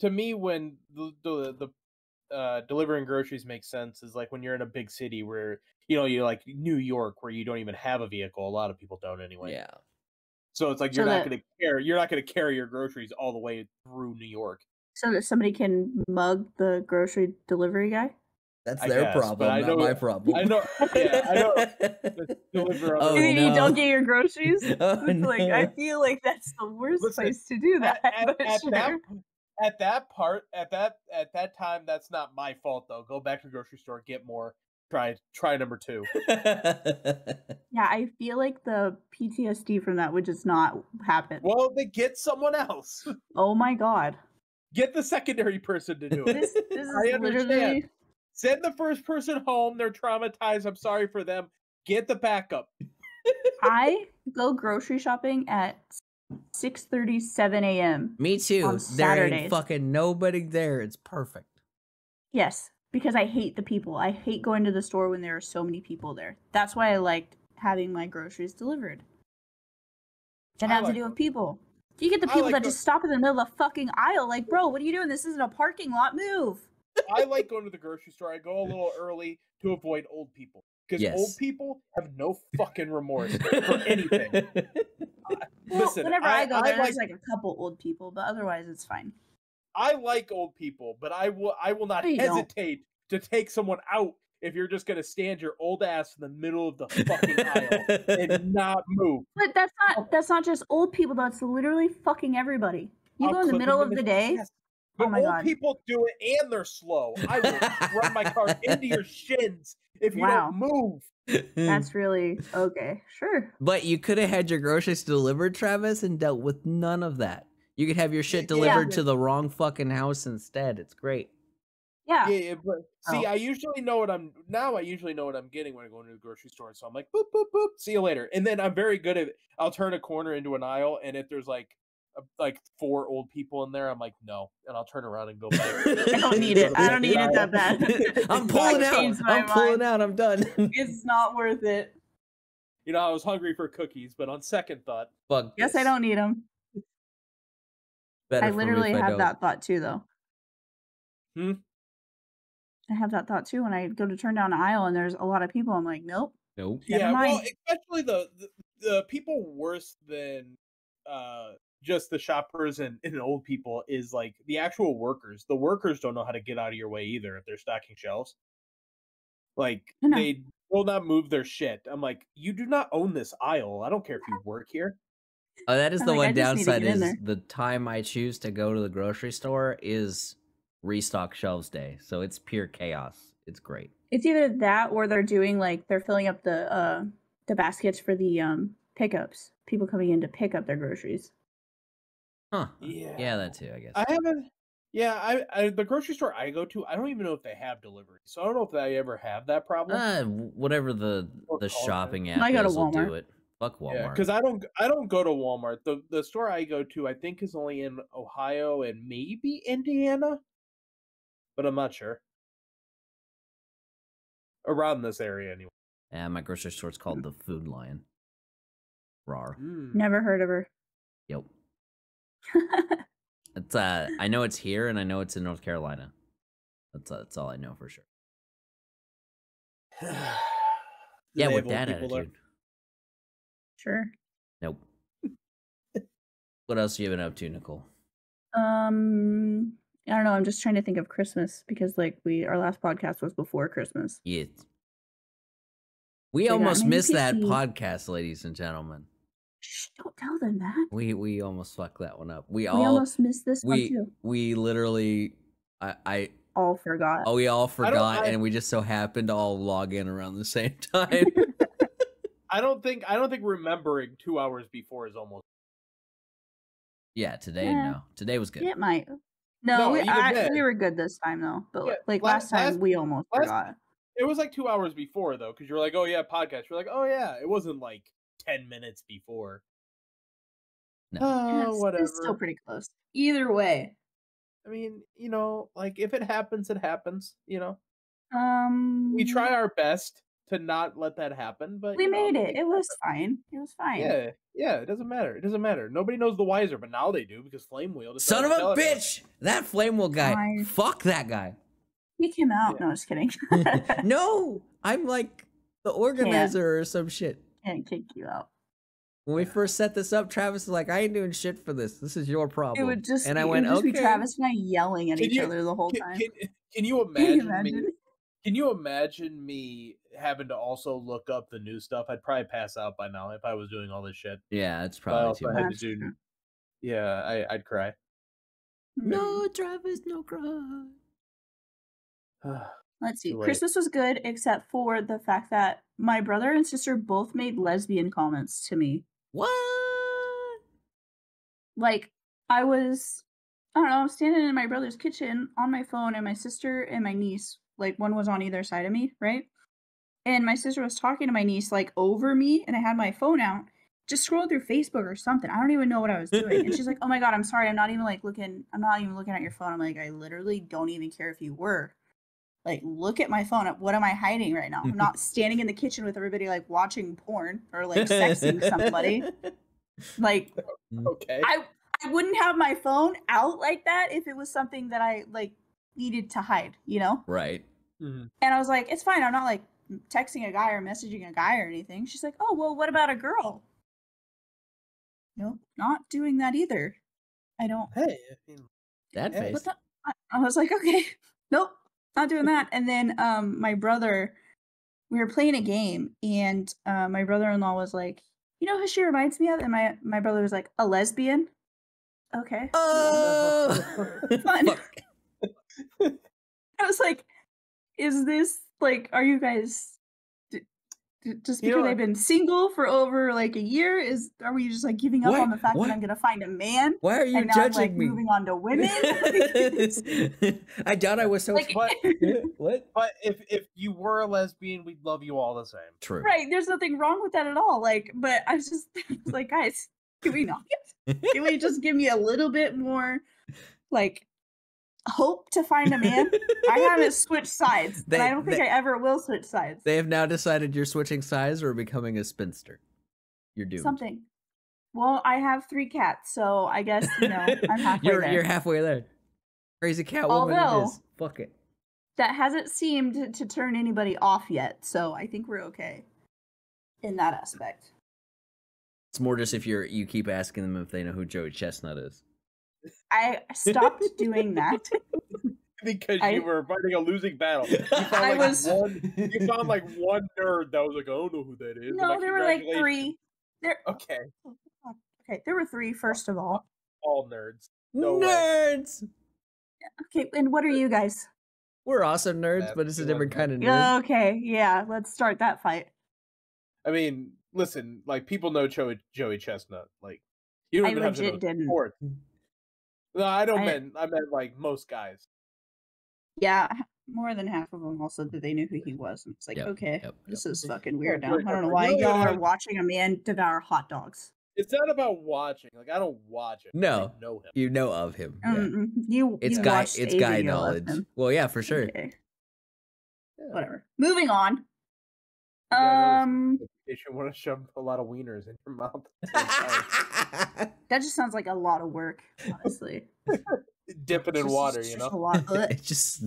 to me when the the, the uh, delivering groceries makes sense is like when you're in a big city where you know you're like New York where you don't even have a vehicle. A lot of people don't anyway. yeah. So it's like you're not that- going to carry you're not going to carry your groceries all the way through New York. So that somebody can mug the grocery delivery guy. That's I their guess, problem, I not know- my problem. I know. Yeah, I know. deliver oh, their and then you don't get your groceries. Oh, It's like I feel like that's the worst Listen, place to do that. at, at, but at sure. that at that part at that at that time that's not my fault though. Go back to the grocery store, get more. Try try number two. yeah, I feel like the PTSD from that would just not happen. Well, they get someone else. Oh my god, Get the secondary person to do it. this this is I understand. literally Send the first person home. They're traumatized. I'm sorry for them. Get the backup. I go grocery shopping at six thirty seven a.m. Me too. On there ain't fucking nobody there. It's perfect. Yes, because I hate the people. I hate going to the store when there are so many people there. That's why I liked having my groceries delivered. Didn't I have to like deal go- with people. If you get the people like that go- just stop in the middle of the fucking aisle, like, bro, what are you doing? This isn't a parking lot. Move. I like going to the grocery store. I go a little early to avoid old people because Yes. old people have no fucking remorse for anything. Well, Listen, whenever I, I- go I there, there's like- like a couple old people, but otherwise it's fine. I like old people, but I will I will not No, you don't. hesitate to take someone out if you're just gonna stand your old ass in the middle of the fucking aisle and not move. But that's not that's not just old people though. It's literally fucking everybody. You I'll go in the middle of in the day. chest. Oh But my old God. people do it and they're slow. I will run my car into your shins if you Wow. don't move. That's really okay. Sure. But you could have had your groceries delivered, Travis, and dealt with none of that. You could have your shit delivered to the wrong fucking house instead. It's great. Yeah. Yeah, yeah, but see, Oh. I usually know what I'm now. I usually know what I'm getting when I go into the grocery store. So I'm like, boop, boop, boop. See you later. And then I'm very good at. I'll turn a corner into an aisle, and if there's like like four old people in there, I'm like, no, and I'll turn around and go back. I don't need it. I don't need it that bad. I'm pulling out. I'm pulling out. I'm done. It's not worth it. You know, I was hungry for cookies, but on second thought, Fuck. Yes, I don't need them. Better I literally if I have don't. that thought too, though. Hmm? I have that thought too when I go to turn down an aisle and there's a lot of people. I'm like, nope. Nope. Yeah, well, especially the, the the people worse than uh just the shoppers and, and old people is like the actual workers. The workers don't know how to get out of your way either if they're stocking shelves. Like they will not move their shit. I'm like, you do not own this aisle. I don't care if you work here. Oh, that is I'm the like, one just need to downside is the time I choose to go to the grocery store is restock shelves day. So it's pure chaos. It's great. It's either that or they're doing like they're filling up the uh the baskets for the um pickups. People coming in to pick up their groceries. Huh. Yeah. Yeah, that too, I guess. I haven't yeah, I, I the grocery store I go to, I don't even know if they have delivery. So I don't know if I ever have that problem. Uh, whatever the Or the call it. shopping app I go to is will do Walmart. it. Fuck Walmart. Yeah, because I don't I don't go to Walmart. The the store I go to I think is only in Ohio and maybe Indiana, but I'm not sure. Around this area anyway. yeah, my grocery store's called the Food Lion. Rar. Mm. Never heard of her. Yep. It's uh, I know it's here and I know it's in North Carolina. That's uh, that's all I know for sure. Yeah, with have that there? attitude. sure. Nope. what else you been up to, Nicole? Um I don't know, I'm just trying to think of Christmas because like we our last podcast was before Christmas. Yeah. We got almost missed that podcast, ladies and gentlemen. Shh, don't tell them that. We we almost fucked that one up. We We all almost missed this one we too. we literally I I All forgot. oh we all forgot I- and we just so happened to all log in around the same time. I don't think I don't think remembering two hours before is almost yeah, today Yeah. no. Today was good. It might. Uh, no, No, we, I, we were good this time though. But Yeah, like la- last time, last- we almost last- forgot. it was like two hours before though, because you're like, oh yeah, podcast. You're like, oh yeah, it wasn't like ten minutes before. No. Oh, Yeah, it's- whatever. It's still pretty close. Either way. I mean, you know, like if it happens, it happens. You know, Um we try our best to not let that happen, but We you know, made it. It was fine. It was fine. Yeah, yeah. It doesn't matter. It doesn't matter. Nobody knows the wiser, but now they do because Flame Wheel. Son of to tell a everyone. bitch! That flame wheel guy. Fine. Fuck that guy. He came out. Yeah. No, just kidding. no, I'm like the organizer or some shit. Can't kick you out. When we first set this up, Travis was like, "I ain't doing shit for this. This is your problem." It would just and be, I went, would just "Okay." be Travis and I yelling at Can each you- other the whole Can, time. can, can you Can you imagine, me? Can you imagine me having to also look up the new stuff? I'd probably pass out by now if I was doing all this shit. Yeah, it's probably too had much. to do. Yeah, I, I'd cry. No, Travis, no cry. Let's see. Christmas was good, except for the fact that my brother and sister both made lesbian comments to me. What? Like, I was, I don't know, I'm standing in my brother's kitchen on my phone, and my sister and my niece, like, one was on either side of me, right? And my sister was talking to my niece, like, over me, and I had my phone out, just scrolling through Facebook or something. I don't even know what I was doing. And she's like, oh my God, I'm sorry. I'm not even, like, looking, I'm not even looking at your phone. I'm like, I literally don't even care if you were. Like, look at my phone. What am I hiding right now? I'm not standing in the kitchen with everybody, like, watching porn or, like, sexing somebody. Like, Okay. I I wouldn't have my phone out like that if it was something that I like needed to hide, you know? Right. Mhm. And I was like, it's fine. I'm not like texting a guy or messaging a guy or anything. She's like, oh, well, what about a girl? Nope, not doing that either. I don't. Hey, I mean, That face. The? I, I was like, okay, nope, not doing that. And then um, my brother, we were playing a game, and uh, my brother-in-law was like, you know who she reminds me of? And my my brother was like, a lesbian. Okay. Oh. Fun. I was like, is this like, are you guys d- just You because know, they've been single for over like a year? Is are we just like giving up Why- on the fact why- that I'm gonna find a man Why are you and now I'm judging like me? moving on to women? I doubt I was so. like, But- what? but if if you were a lesbian, we'd love you all the same. True. right? There's nothing wrong with that at all. Like, but I was just like, guys, Can we not? Can we just give me a little bit more, like, hope to find a man? I haven't switched sides, they, and I don't think they, I ever will switch sides. They have now decided you're switching sides or becoming a spinster. You're doomed. Something. Well, I have three cats, so I guess you know I'm halfway you're, there. You're halfway there. Crazy cat woman Although, it is. Fuck it. That hasn't seemed to turn anybody off yet, so I think we're okay in that aspect. It's more just if you're you keep asking them if they know who Joey Chestnut is. I stopped doing that. because I, you were fighting a losing battle. You found like was... one you found like one nerd that was like, I don't know who that is. No, like, there were like three. There Okay. Okay, there were three, first of all. All nerds. No nerds. Way. Okay, and what are you guys? We're awesome nerds, but it's a different kind of nerd. Okay, yeah, let's start that fight. I mean, listen, like people know Joey, Joey Chestnut. Like you don't I even have to know didn't. Sports. No, I don't I, mean I meant like most guys. Yeah, more than half of them also did they knew who he was, and it's like, yep, okay, yep, this yep. is fucking weird now. I don't know why y'all are watching a man devour hot dogs. It's not about watching. Like I don't watch it. No, I know him. You know of him. Um, yeah. You. It's you guy. It's guy knowledge. Well, yeah, for sure. Okay. Yeah. Whatever. Moving on. Um. You should want to shove a lot of wieners in your mouth. that just sounds like a lot of work, honestly. Dip it in just, water, you know. A lot. it just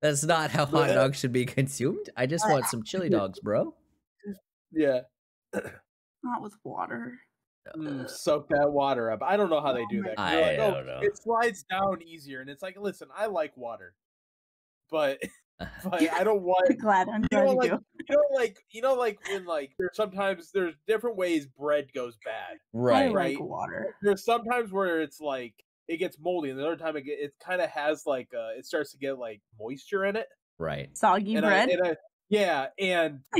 that's not how hot dogs should be consumed. I just want some chili dogs, bro. Yeah. Not with water. Mm, soak that water up. I don't know how they do that. I like, don't oh, know. It slides down easier, and it's like, listen, I like water, but but I don't want. I'm glad I'm glad you know, you like, do. You know, like you know, like when like there's sometimes there's different ways bread goes bad. Right. I right. like water. There's sometimes where it's like it gets moldy, and the other time it it kind of has like uh it starts to get like moisture in it. Right. Soggy and bread. I, and I, yeah, and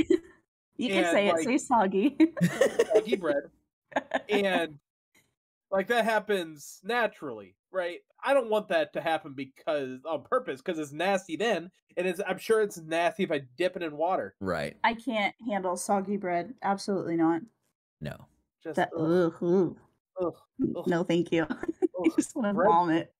you can and, say like, it. Say soggy. soggy bread, and like that happens naturally, right? I don't want that to happen because on purpose, because it's nasty then, and it's I'm sure it's nasty if I dip it in water. Right. I can't handle soggy bread. Absolutely not. No. Just that, ugh. Ugh, ugh, ugh. No, thank you. I just want to vomit.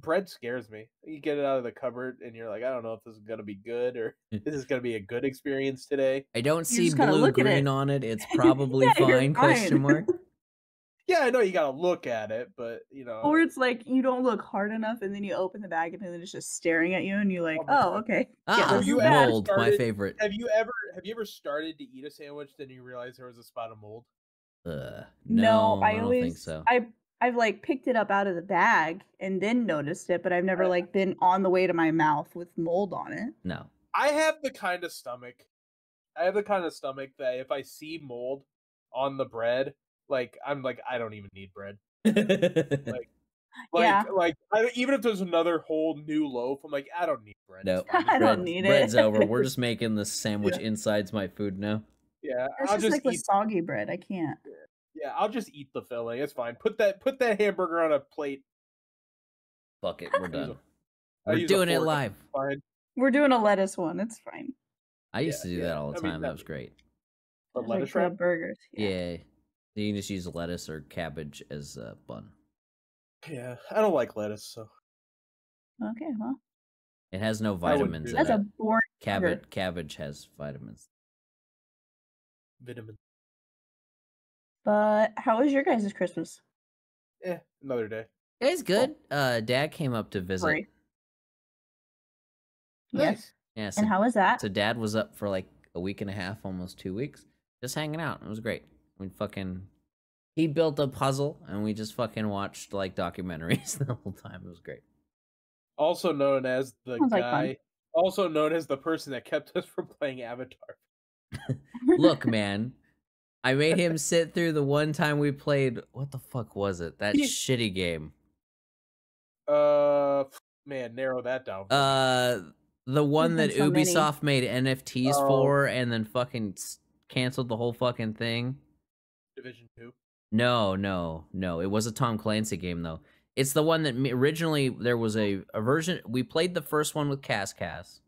Bread scares me. You get it out of the cupboard, and you're like, I don't know if this is gonna be good or this is gonna be a good experience today. I don't see blue green it. on it. It's probably yeah, fine? Question mark. Yeah, I know you gotta look at it, but you know, or it's like you don't look hard enough, and then you open the bag, and then it's just staring at you, and you're like, oh, okay. Ah, yeah, you mold, started, my favorite. Have you ever have you ever started to eat a sandwich, then you realize there was a spot of mold? Uh, no, no I, I always, think so. I I've like picked it up out of the bag and then noticed it, but I've never like been on the way to my mouth with mold on it. No. I have the kind of stomach. I have the kind of stomach that if I see mold on the bread, like I'm like I don't even need bread. like like, yeah. like I, even if there's another whole new loaf, I'm like, I don't need bread. No, I bread, don't need bread's it. Bread's over. We're just making the sandwich yeah. inside's my food now. Yeah, it's I'll just, just like eat... with soggy bread. I can't. Yeah, I'll just eat the filling. It's fine. Put that put that hamburger on a plate. Fuck it, we're done. we're doing it live. Fine. We're doing a lettuce one. It's fine. I used yeah, to do yeah. that all the time. I mean, that was great. The lettuce wrap burgers. Yeah. yeah. You can just use lettuce or cabbage as a bun. Yeah, I don't like lettuce, so. Okay, well. It has no vitamins. That's a boring. Cabbage, cabbage has vitamins. Vitamin. But how was your guys' Christmas? Yeah, another day. It was good. Uh, Dad came up to visit. Right. Yes. Yeah. So, and how was that? So Dad was up for like a week and a half, almost two weeks, just hanging out. It was great. We fucking he built a puzzle and we just fucking watched like documentaries the whole time. It was great. Also known as the Sounds guy, like also known as the person that kept us from playing Avatar. Look, man, I made him sit through the one time we played. What the fuck was it? That shitty game. Uh, man, narrow that down. Uh, the one that so Ubisoft many. made NFTs oh. for, and then fucking canceled the whole fucking thing. Division Two. No, no, no. It was a Tom Clancy game though. It's the one that originally there was oh. a, a version. We played the first one with Cass Cass,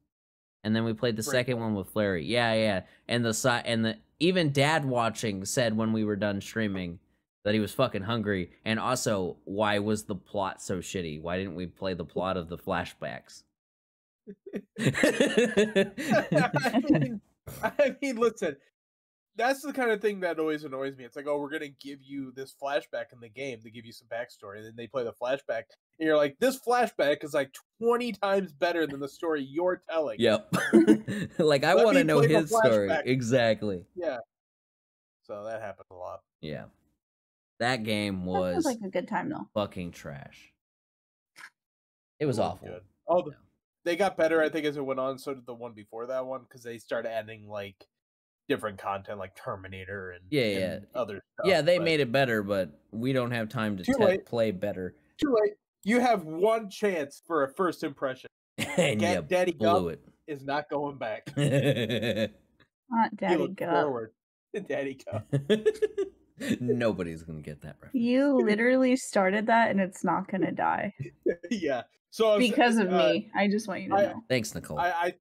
and then we played the second one with Flarey. Yeah, yeah. And the side and the even Dad watching said when we were done streaming that he was fucking hungry, and also why was the plot so shitty? Why didn't we play the plot of the flashbacks? I, mean, I mean, listen, that's the kind of thing that always annoys me. It's like, oh, we're gonna give you this flashback in the game to give you some backstory, and then they play the flashback, and you're like, this flashback is like twenty times better than the story you're telling. Yep. like I want to know his story exactly. Yeah. So that happens a lot. Yeah. That game was that like a good time though. Fucking trash. It was, it was awful. Good. Oh, the, yeah. they got better, I think, as it went on. So did the one before that one because they started adding like different content, like Terminator and yeah, yeah, and other. Stuff, yeah, they made it better, but we don't have time to te- play better. Too late. You have one chance for a first impression. and Get, Daddy blew Gup it. is not going back. not Daddy Gup. Forward. Daddy Gup. Nobody's gonna get that reference. You literally started that, and it's not gonna die. yeah. So because of uh, me, I just want you to I, know. Thanks, Nicole. I, I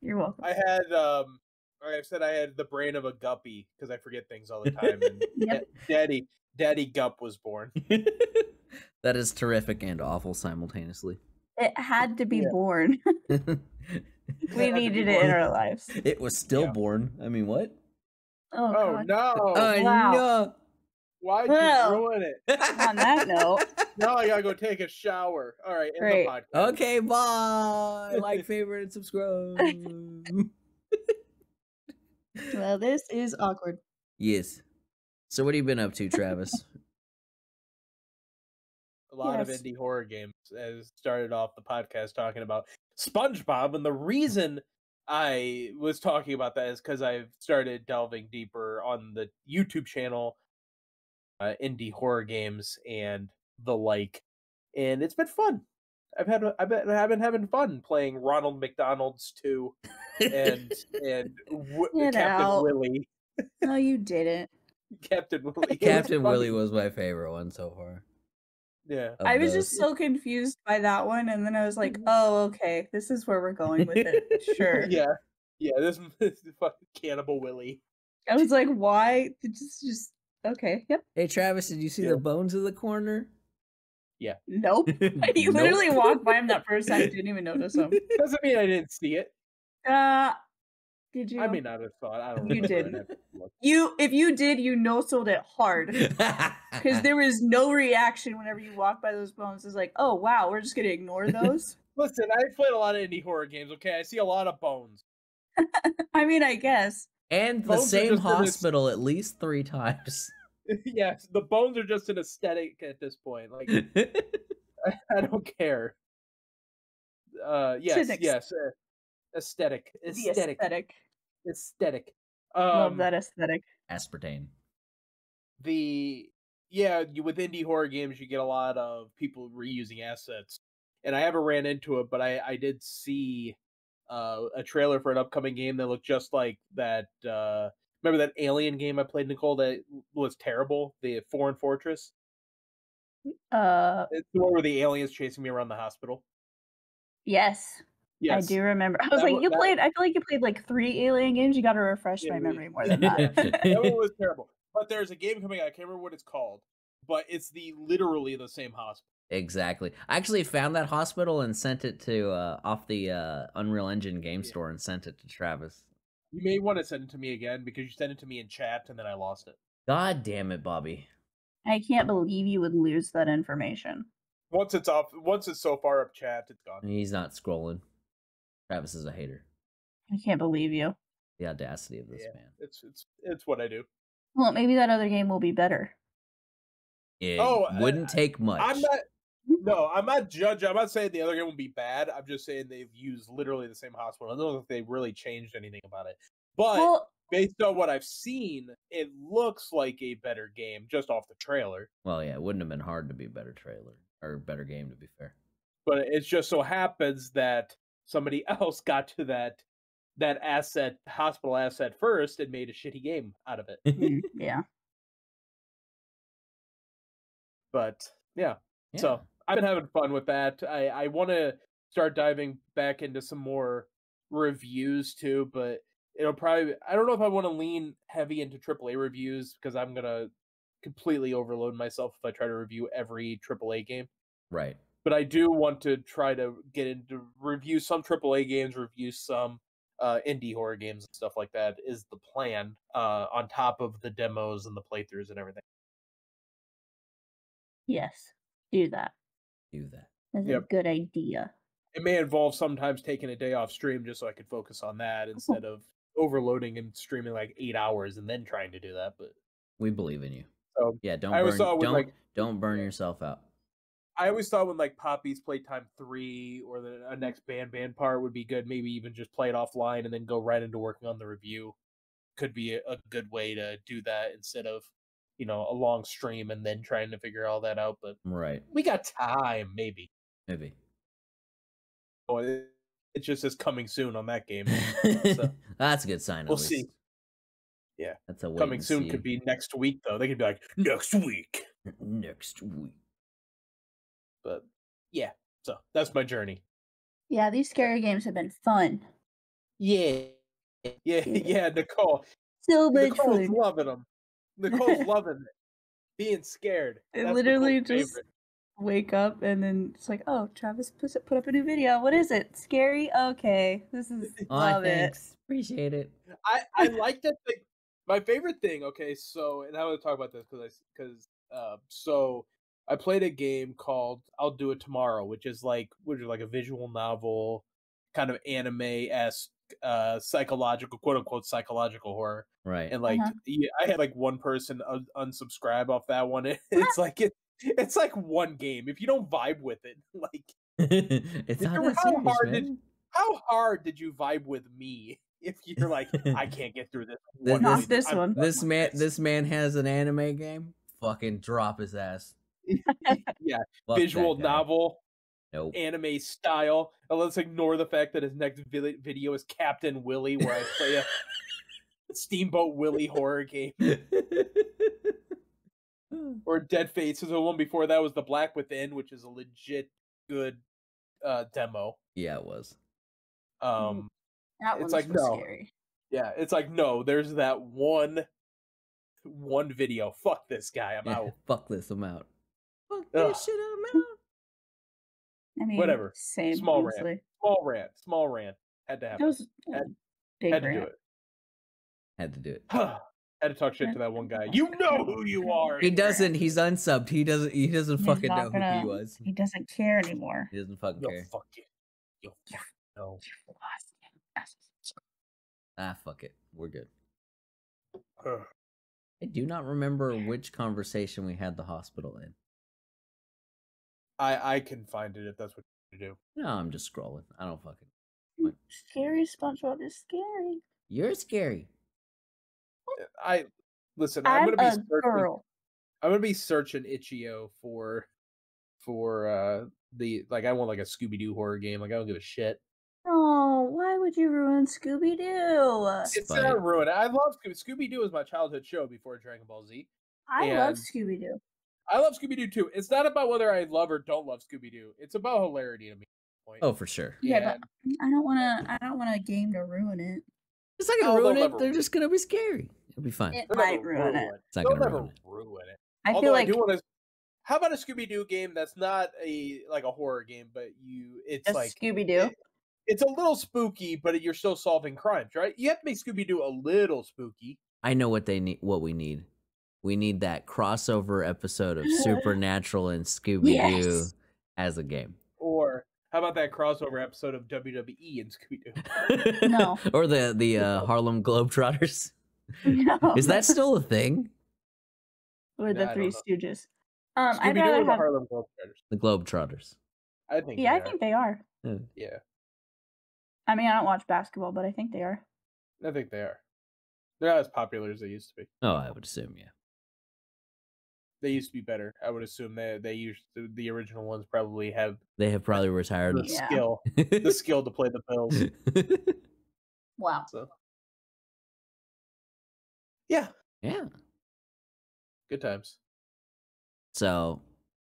you're welcome. I had um, like I said, I had the brain of a guppy because I forget things all the time. And yep. Daddy, Daddy Gup was born. that is terrific and awful simultaneously. It had to be yeah. born. we needed it in our lives. It was stillborn. Yeah. I mean, what? Oh, oh no! Oh wow. no! Why'd well, you ruin it? On that note, now I gotta go take a shower. All right, Great. Okay, bye. like, favorite, and subscribe. Well, this is awkward. Yes. So, what have you been up to, Travis? a lot yes. of indie horror games. As started off the podcast talking about SpongeBob, and the reason I was talking about that is because I've started delving deeper on the YouTube channel, uh, indie horror games and the like, and it's been fun. I've had I've been, I've been having fun playing Ronald McDonald's too, and and w- Captain out. Willie. no, you didn't. Captain Willie. Captain Willie was my favorite one so far. Yeah. I was just so confused by that one, and then I was like, mm-hmm. "Oh, okay, this is where we're going with it." Sure. yeah. Yeah. This, this is fucking Cannibal Willie. I was like, "Why?" Just, just okay. Yep. Hey, Travis, did you see yeah. the bones in the corner? Yeah. Nope. you nope. literally walked by him that first time. Didn't even notice him. Doesn't mean I didn't see it. Uh, did you? I mean, not have thought. I don't. You did. You, if you did, you no sold it hard because there was no reaction whenever you walked by those bones. It's like, oh wow, we're just gonna ignore those. Listen, I played a lot of indie horror games. Okay, I see a lot of bones. I mean, I guess. And bones the same hospital at least three times. yes, the bones are just an aesthetic at this point. Like, I, I, don't care. Uh, yes, yes. Uh, aesthetic, aesthetic, aesthetic, aesthetic. Um, Love that aesthetic. Aspartame. The yeah, you, with indie horror games, you get a lot of people reusing assets, and I haven't ran into it, but I I did see uh, a trailer for an upcoming game that looked just like that. Uh, remember that Alien game I played, Nicole, that was terrible, the Foreign Fortress. Uh, it's the one where the aliens chasing me around the hospital. Yes. Yes. I do remember. I was that like, you that, played. I feel like you played like three Alien games. You got to refresh yeah, my memory more than that. that one was terrible. But there's a game coming out. I can't remember what it's called, but it's the literally the same hospital. Exactly. I actually found that hospital and sent it to uh, off the uh, Unreal Engine game yeah. store and sent it to Travis. You may want to send it to me again because you sent it to me in chat and then I lost it. God damn it, Bobby! I can't believe you would lose that information. Once it's off, once it's so far up chat, it's gone. He's not scrolling. Travis is a hater. I can't believe you. The audacity of this yeah, man. It's it's it's what I do. Well, maybe that other game will be better. It oh, wouldn't I, take much. I'm not. No, I'm not judging. I'm not saying the other game will be bad. I'm just saying they've used literally the same hospital. I don't think they really changed anything about it. But well, based on what I've seen, it looks like a better game just off the trailer. Well, yeah, it wouldn't have been hard to be a better trailer or better game to be fair. But it just so happens that somebody else got to that that asset hospital asset first and made a shitty game out of it. Yeah. But yeah. yeah. So I've been having fun with that. I I want to start diving back into some more reviews too, but it'll probably I don't know if I want to lean heavy into AAA reviews because I'm gonna completely overload myself if I try to review every AAA game. Right. But I do want to try to get into review some AAA games, review some uh, indie horror games and stuff like that. Is the plan uh, on top of the demos and the playthroughs and everything. Yes, do that. Do that. That's Yep. a good idea. It may involve sometimes taking a day off stream just so I could focus on that instead of overloading and streaming like eight hours and then trying to do that. But We believe in you. So, yeah, don't I burn, don't like- don't burn yourself out. I always thought when like Poppy's Playtime three or the a next Banban part would be good. Maybe even just play it offline and then go right into working on the review. Could be a, a good way to do that instead of you know a long stream and then trying to figure all that out. But Right. we got time, maybe. Maybe. Oh, it, it just says coming soon on that game. That's a good sign. at We'll see. Yeah. That's a coming soon see. could be next week though. They could be like next week. next week. But yeah, so that's my journey. Yeah, these scary games have been fun. Yeah, yeah, yeah. Nicole, So much Nicole's fun. loving them. Nicole's loving it. Being scared. I That's literally Nicole's just favorite. wake up and then it's like, oh, Travis put put up a new video. What is it? Scary? Okay, this is Oh, love it. Appreciate it. I I like that thing. My favorite thing. Okay, so and I want to talk about this because I because uh so I played a game called I'll Do It Tomorrow, which is like which is like a visual novel, kind of anime esque, uh, psychological quote unquote psychological horror. Right. and like Uh-huh. yeah, I had like one person un- unsubscribe off that one. It's like it, it's like one game. If you don't vibe with it, like it's not How serious, hard did- man. how hard did you vibe with me? If you're like, I can't get through this. One Not movie, this one. This man, this man has an anime game. Fucking drop his ass. yeah, Fuck visual novel, Nope. anime style. And let's ignore the fact that his next vi- video is Captain Willie, where I play a Steamboat Willie horror game, or Dead Faces. The one before that was The Black Within, which is a legit good uh demo. yeah, it was. Um, That It's one's like, no. scary. Yeah, it's like no, there's that one one video. Fuck this guy, I'm out. Fuck this, I'm out. Fuck Ugh. this shit, I'm out. I mean, Whatever. Same. Small rant. Small rant, small rant. Had to happen. was Had- a big Had to do it. Had to do it. Had to talk shit to that one guy. You know who you are. He doesn't. He's unsubbed. He doesn't. He doesn't He's fucking know who gonna- he was. He doesn't care anymore. He doesn't fucking Yo, care. fuck you. Yo, fuck no. Ah, fuck it. We're good. I do not remember which conversation we had the hospital in. I I can find it if that's what you do. No, I'm just scrolling. I don't fucking. Scary SpongeBob is scary. You're scary. I listen. I'm, I'm, gonna be searching. girl. I'm gonna be searching itch.io for for uh the like. I want like a Scooby Doo horror game. Like I don't give a shit. Oh, why would you ruin Scooby Doo? It's Spite. not ruin. I love Scooby. Scooby Doo is my childhood show before Dragon Ball Z. I love Scooby Doo. I love Scooby Doo too. It's not about whether I love or don't love Scooby Doo. It's about hilarity to me. Oh, for sure. Yeah, but I don't want to. I don't want a game to ruin it. It's not gonna Oh, they'll ruin it. They're ruin just gonna be scary. It'll be fine. It they'll might never ruin it. It's not They'll gonna never ruin it. ruin it. I Although feel I like do want to. How about a Scooby Doo game that's not a like a horror game, but you it's just like Scooby Doo. it's a little spooky, but you're still solving crimes, right? You have to make Scooby Doo a little spooky. I know what they need. What we need. We need that crossover episode of Supernatural and Scooby Doo Yes. as a game. Or how about that crossover episode of WWE and Scooby Doo? No. or the the uh, Harlem Globetrotters. No. Is that still a thing? or the I Three Stooges? Um, I'd Scooby Doo rather the have. Harlem Globetrotters? The Globetrotters. I think. Yeah, I are. think they are. Yeah, I mean, I don't watch basketball, but I think they are. I think they are. They're not as popular as they used to be. Oh, I would assume, yeah. They used to be better. I would assume they they used to, the original ones probably have They have probably retired. the Yeah. skill the skill to play the Bills. Wow. So yeah, yeah. good times. So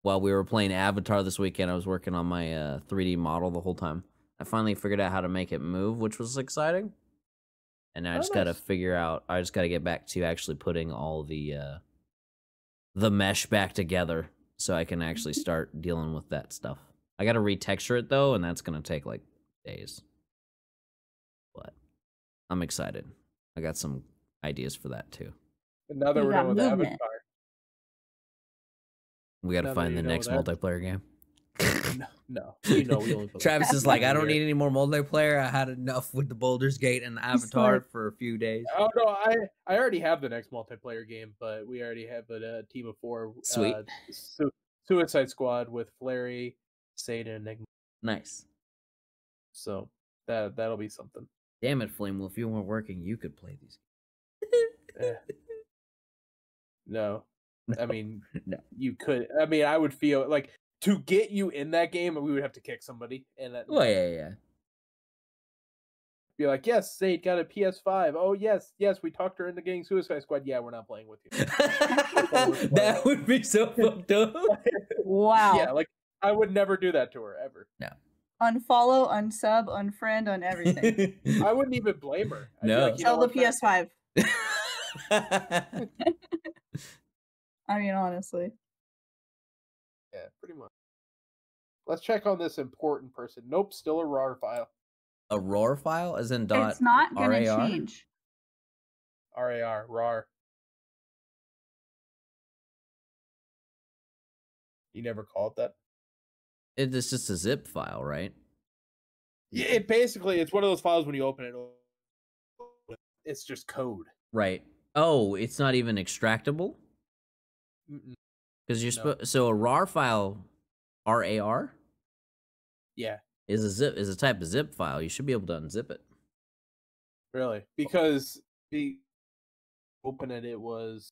while we were playing Avatar this weekend, I was working on my uh, 3D model the whole time. I finally figured out how to make it move, which was exciting. And now I Oh, just got to figure out. I just got to get back to actually putting all the uh, the mesh back together so I can actually Mm-hmm. start dealing with that stuff. I got to retexture it though, and that's gonna take like days. But I'm excited. I got some ideas for that too. And now that we're got done with movement. Avatar, We got Now to that find the next multiplayer game. No, no, you know we only play Travis is like, I don't need any more multiplayer. I had enough with the Baldur's Gate and the Avatar like- for a few days. Oh no, I I already have the next multiplayer game, but we already have a, uh team of four. Sweet. Uh, Su- Suicide Squad with Flarey, Satan, and Enigma. Nice. So that that'll be something. Damn it, Flame. Well, if you weren't working, you could play these. Eh. No, I mean, No. you could. I mean, I would feel like to get you in that game, we would have to kick somebody, and that Oh yeah, yeah. be like, "Yes, Sade got a PS5. Oh yes, yes, we talked her into getting Suicide Squad. Yeah, we're not playing with you." that would be so fucked up. Wow. Yeah, like I would never do that to her ever. Unfollow, unsub, unfriend on everything. I wouldn't even blame her. I'd No. like, "You know Sell the? PS5. I mean, honestly. Yeah, pretty much. Let's check on this important person. Nope, still a RAR file. a RAR file, as in dot. it's not gonna RAR? change. RAR, RAR. You never call it that? It is just a zip file, right? Yeah, it basically it's one of those files when you open it, it's just code. Right. Oh, it's not even extractable Mm-mm. Because you're No. supposed. So a RAR file, R A R, Yeah, is a zip is a type of zip file. You should be able to unzip it. really, because the open it, it was.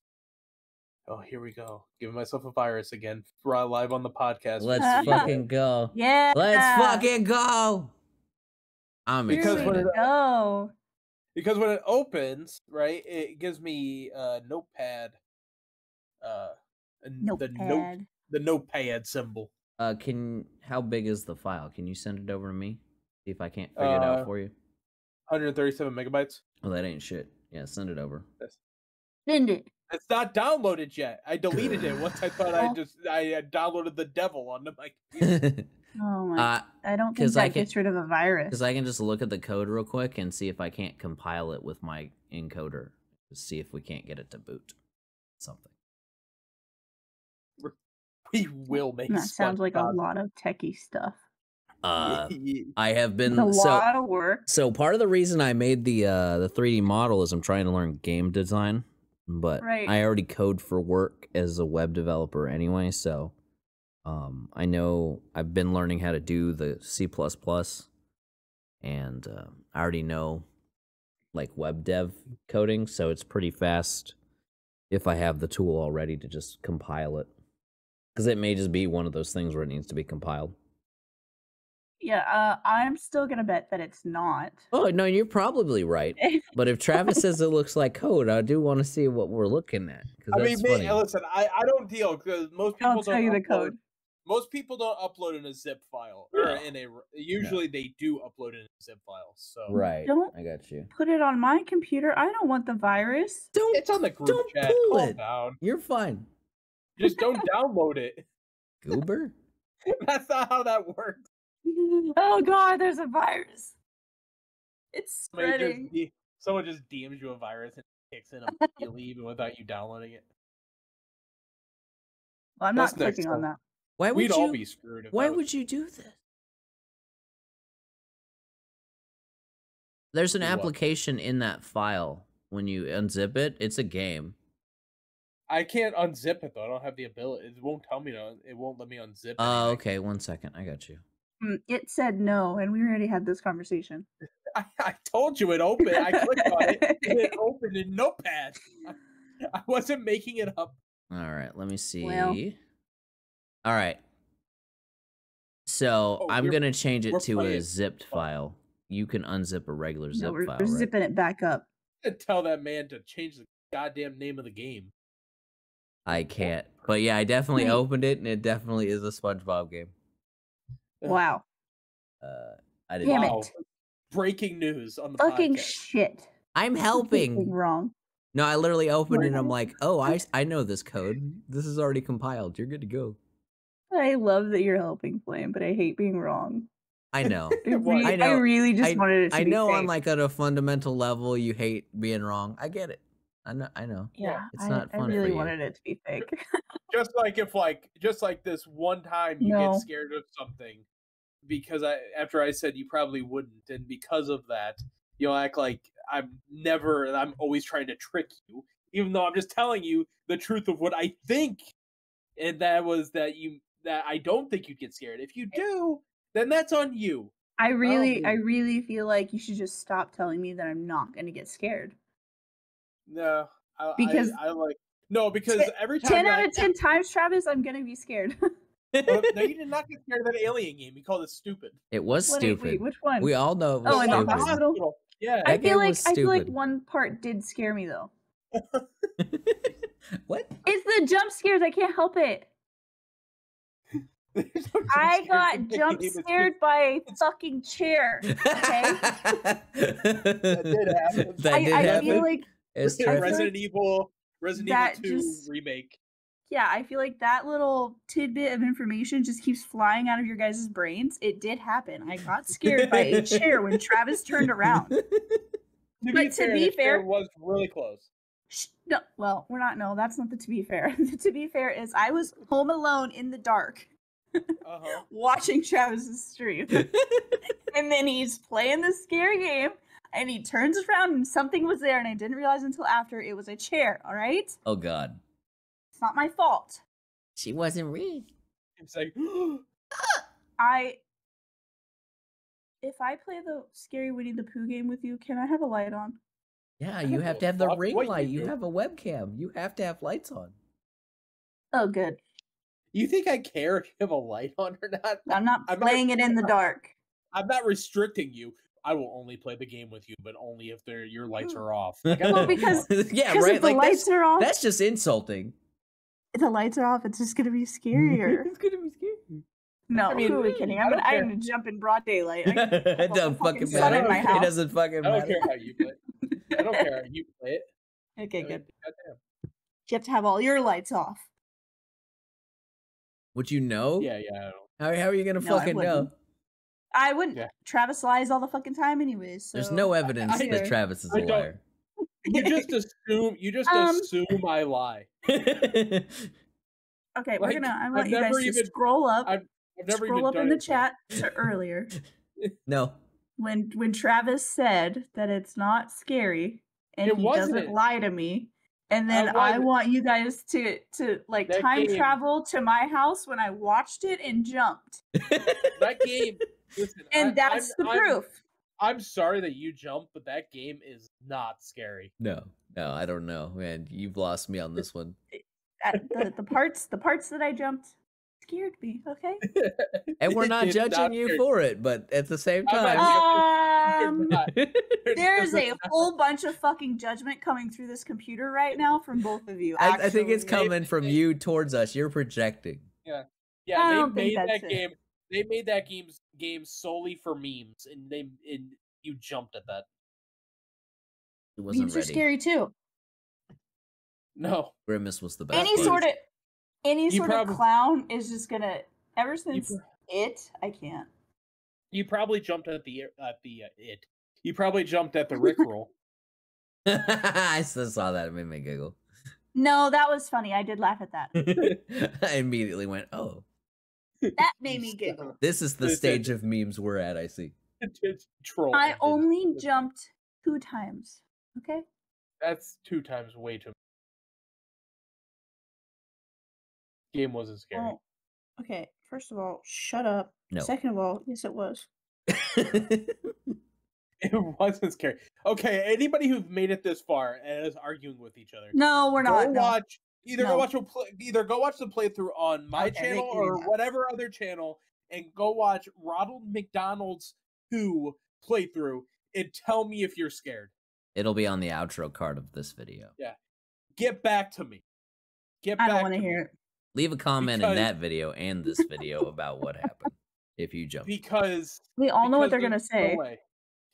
Oh, here we go. Giving myself a virus again. Ra- Live on the podcast. Let's fucking go. Yeah. Let's fucking go. I'm Because Here when we excited. it- go. because when it opens, right, it gives me a notepad. Uh, and the note, Notepad. the notepad symbol. Uh, can how big is the file? Can you send it over to me? See if I can't figure it Uh, out for you. 137 megabytes. Oh, that ain't shit. Yeah, send it over. Send it. It's not downloaded yet. I deleted it once I thought I Oh. just I had downloaded the devil onto my computer. Oh my. uh, I don't think 'cause that I can- gets rid of a virus. because I can just look at the code real quick and see if I can't compile it with my encoder. to See if we can't get it to boot something. We will make that sounds like a lot of techie stuff. Uh, I have It's been a so lot of work. so part of the reason I made the uh the 3D model is I'm trying to learn game design, but Right. I already code for work as a web developer anyway, so um I know I've been learning how to do the C++ and uh, I already know like web dev coding, so it's pretty fast if I have the tool already to just compile it. Cuz it may just be one of those things where it needs to be compiled. Yeah, uh, I'm still gonna bet that it's not. Oh, no, you're probably right. But if Travis says it looks like code, I do want to see what we're looking at because I that's mean, funny. listen, I, I don't deal because most people I'll tell don't you the upload- code. Most people don't upload in a zip file or No. in a. Usually they do upload in a zip file. So right, Don't- I got you. Put it on my computer. I don't want the virus. Don't. it's on the group Don't chat. pull Calm it. down. You're fine, Just don't download it. Goober. That's not how that works. oh god, there's a virus. It's Somebody just spreading. Someone just DMs you a virus and kicks in immediately even without you downloading it. Well, I'm That's not next clicking on that. Why would We'd you? all be screwed. If why was- would you do this? There's an Do what? application in that file. When you unzip it, it's a game. I can't unzip it though. I don't have the ability. It won't tell me to. It won't let me unzip. Oh, anything. okay. One second, I got you. Mm, It said no, and we already had this conversation. I, I told you it opened. I clicked on it. and It opened in Notepad. I, I wasn't making it up. All right, let me see. Well. All right. So Oh, I'm gonna change it we're to a zipped file. You can unzip a regular No, zip we're, file, we're right? zipping it back up. And tell that man to change the goddamn name of the game. I can't. But yeah, I definitely Wait. opened it, and it definitely is a SpongeBob game. Wow. Uh, I didn't. Damn wow. it. Breaking news on the Fucking podcast. shit. I'm helping. wrong. No, I literally opened it and I'm like, oh, I, I know this code. This is already compiled. You're good to go. I love that you're helping Flame, but I hate being wrong. I know. I, re- I know. I really just I, wanted it to I be know fake. on like at a fundamental level you hate being wrong. I get it. I know. I know. yeah, it's not I fun for really you. wanted it to be fake. just like if like just like this one time you No. get scared of something because I after I said you probably wouldn't, and because of that, you'll act like I'm never I'm always trying to trick you, even though I'm just telling you the truth of what I think. And that was that you that I don't think you'd get scared. If you do, then that's on you. I oh, really, I Oh. really feel like you should just stop telling me that I'm not going to get scared. No, I, Because- I, I like no because Ten- every time Ten I- out of ten times, Travis, I'm going to be scared. No, you did not get scared of that alien game. You called it stupid. It was Wait, stupid. wait, which one? We all know it was Oh, in the stupid. hospital? Yeah. I feel like I feel like one part did scare me though. what? It's the jump scares. I can't help it. No I got jump scared by a fucking chair. that did happen. That I, did I happen. feel like it's just- I Resident Evil, Resident Evil Two just- remake. yeah, I feel like that little tidbit of information just keeps flying out of your guys' brains. It did happen. I got scared by a chair when Travis turned around. To But to be the chair fair- was really close. No, well, we're not. No, that's not the to be fair. The to be fair is I was home alone in the dark Uh-huh. watching Travis's stream. and then he's playing the scary game and he turns around and something was there and I didn't realize until after it was a chair, all right? oh God, It's not my fault. she wasn't real. It's like I if I play the scary Winnie the Pooh game with you, can I have a light on? Yeah, you have to have the fuck ring what you light. You have a webcam. You have to have lights on. Oh good. you think I care if you have a light on or not? I'm not I'm not- playing it in the dark. I'm not restricting you. I will only play the game with you, but only if they're, your lights Mm. are off. Like, Well, don't give a because- yeah, Because right. if the Like lights are off, that's just insulting. if the lights are off, it's just gonna be scarier. it's gonna be scary. No, I mean, who are we kidding? I I'm don't gonna, I'm gonna jump in broad daylight. It doesn't fucking fucking matter. It doesn't fucking matter. I don't care how you play. it. I don't care how you play it. Okay, I mean, good. goddamn. You have to have all your lights off. Would you know? Yeah, yeah. I don't- How, how are you gonna No, fucking know? Wouldn't. I wouldn't. Yeah. Travis lies all the fucking time, anyways. So. There's no evidence I- that Travis is I a don't- liar. You just assume. You just Um, assume I lie. Okay, we're gonna. I I've want you guys never to scroll up. I've I've never scroll even up in the chat to earlier no. when when Travis said that it's not scary and It he wasn't. doesn't lie to me. And then I wasn't. want you guys to to like That time game- travel to my house when I watched it and jumped. That game. Listen, And I- that's I'm- the I'm- proof. I'm sorry that you jumped, but that game is not scary. no, no, I don't know, man. You've lost me on this one. Uh, the, the parts the parts that I jumped scared me, okay? And we're not It's judging you scary. for it, but at the same time, Um. There's a whole bunch of fucking judgment coming through this computer right now from both of you. I, I think it's coming from you towards us. You're projecting. I Yeah, don't they think made that's that it. game. They made that game game solely for memes, and they and you jumped at that. It wasn't Memes are scary too. No, Grimace was the best. Any sort of any sort prob- of clown is just gonna ever since pr- it, I can't. you probably jumped at the at the uh, it. You probably jumped at the Rickroll. I still saw that. It made me giggle. No, that was funny. I did laugh at that. I immediately went, "Oh, That made me giggle. this is the stage of memes we're at." I see. Troll. I only jumped two times. Okay? That's two times way too. Game wasn't scary. Well, okay. First of all, shut up. No. Second of all, yes, it was. It wasn't scary. Okay, anybody who's made it this far and is arguing with each other, No, we're go not. no. watch either No. go watch a play, either go watch the playthrough on my Okay, channel or that. whatever other channel, and go watch Ronald McDonald's Who playthrough and tell me if you're scared. It'll be on the outro card of this video. Yeah, get back to me. Get I back don't want to to me. hear it. Leave a comment Because- in that video and this video about what happened if you jump. because We all know what they're gonna there's no say. way.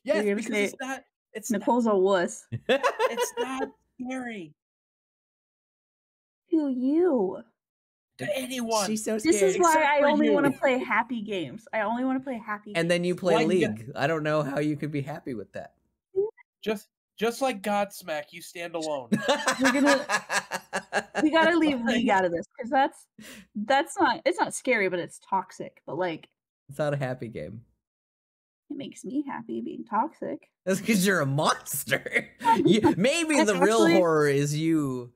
Yes, gonna because say, it's not. It's not. A wuss. It's not. scary to you. To anyone. She's so This is why Except I only want to play happy games. I only want to play happy. and then you play Like, League. I don't know how you could be happy with that. just just like Godsmack, you stand alone. We're gonna- we gotta leave League out of this because that's that's not it's not scary, but it's toxic. But like, It's not a happy game. it makes me happy being toxic. That's because you're a monster. You- maybe That's the real horror is you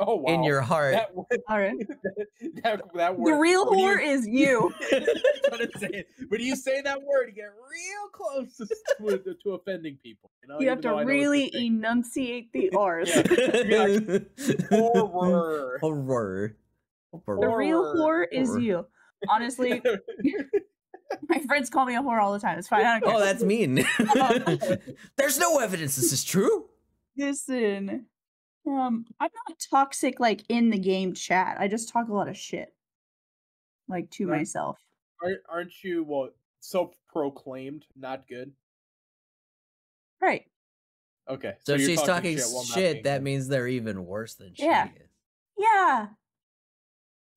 Oh wow. in your heart. that, word- All right, that, that the word. real when you- whore is you. That's what I'm saying. When you say that word, you get real close to, to, to offending people. You, know, You have to though I know what really enunciate the R's. Yeah. Horror. Horror. The real Horror. whore is Horror. you. Honestly, my friends call me a whore all the time. It's fine. I don't Oh, that's mean. There's no evidence this is true. Listen, um, I'm not toxic like in the game chat. I just talk a lot of shit, like to Right. myself. aren't, aren't you well self-proclaimed not good? Right. Okay, So, if you're she's talking shit, shit, that means they're even worse than she Yeah. is. Yeah.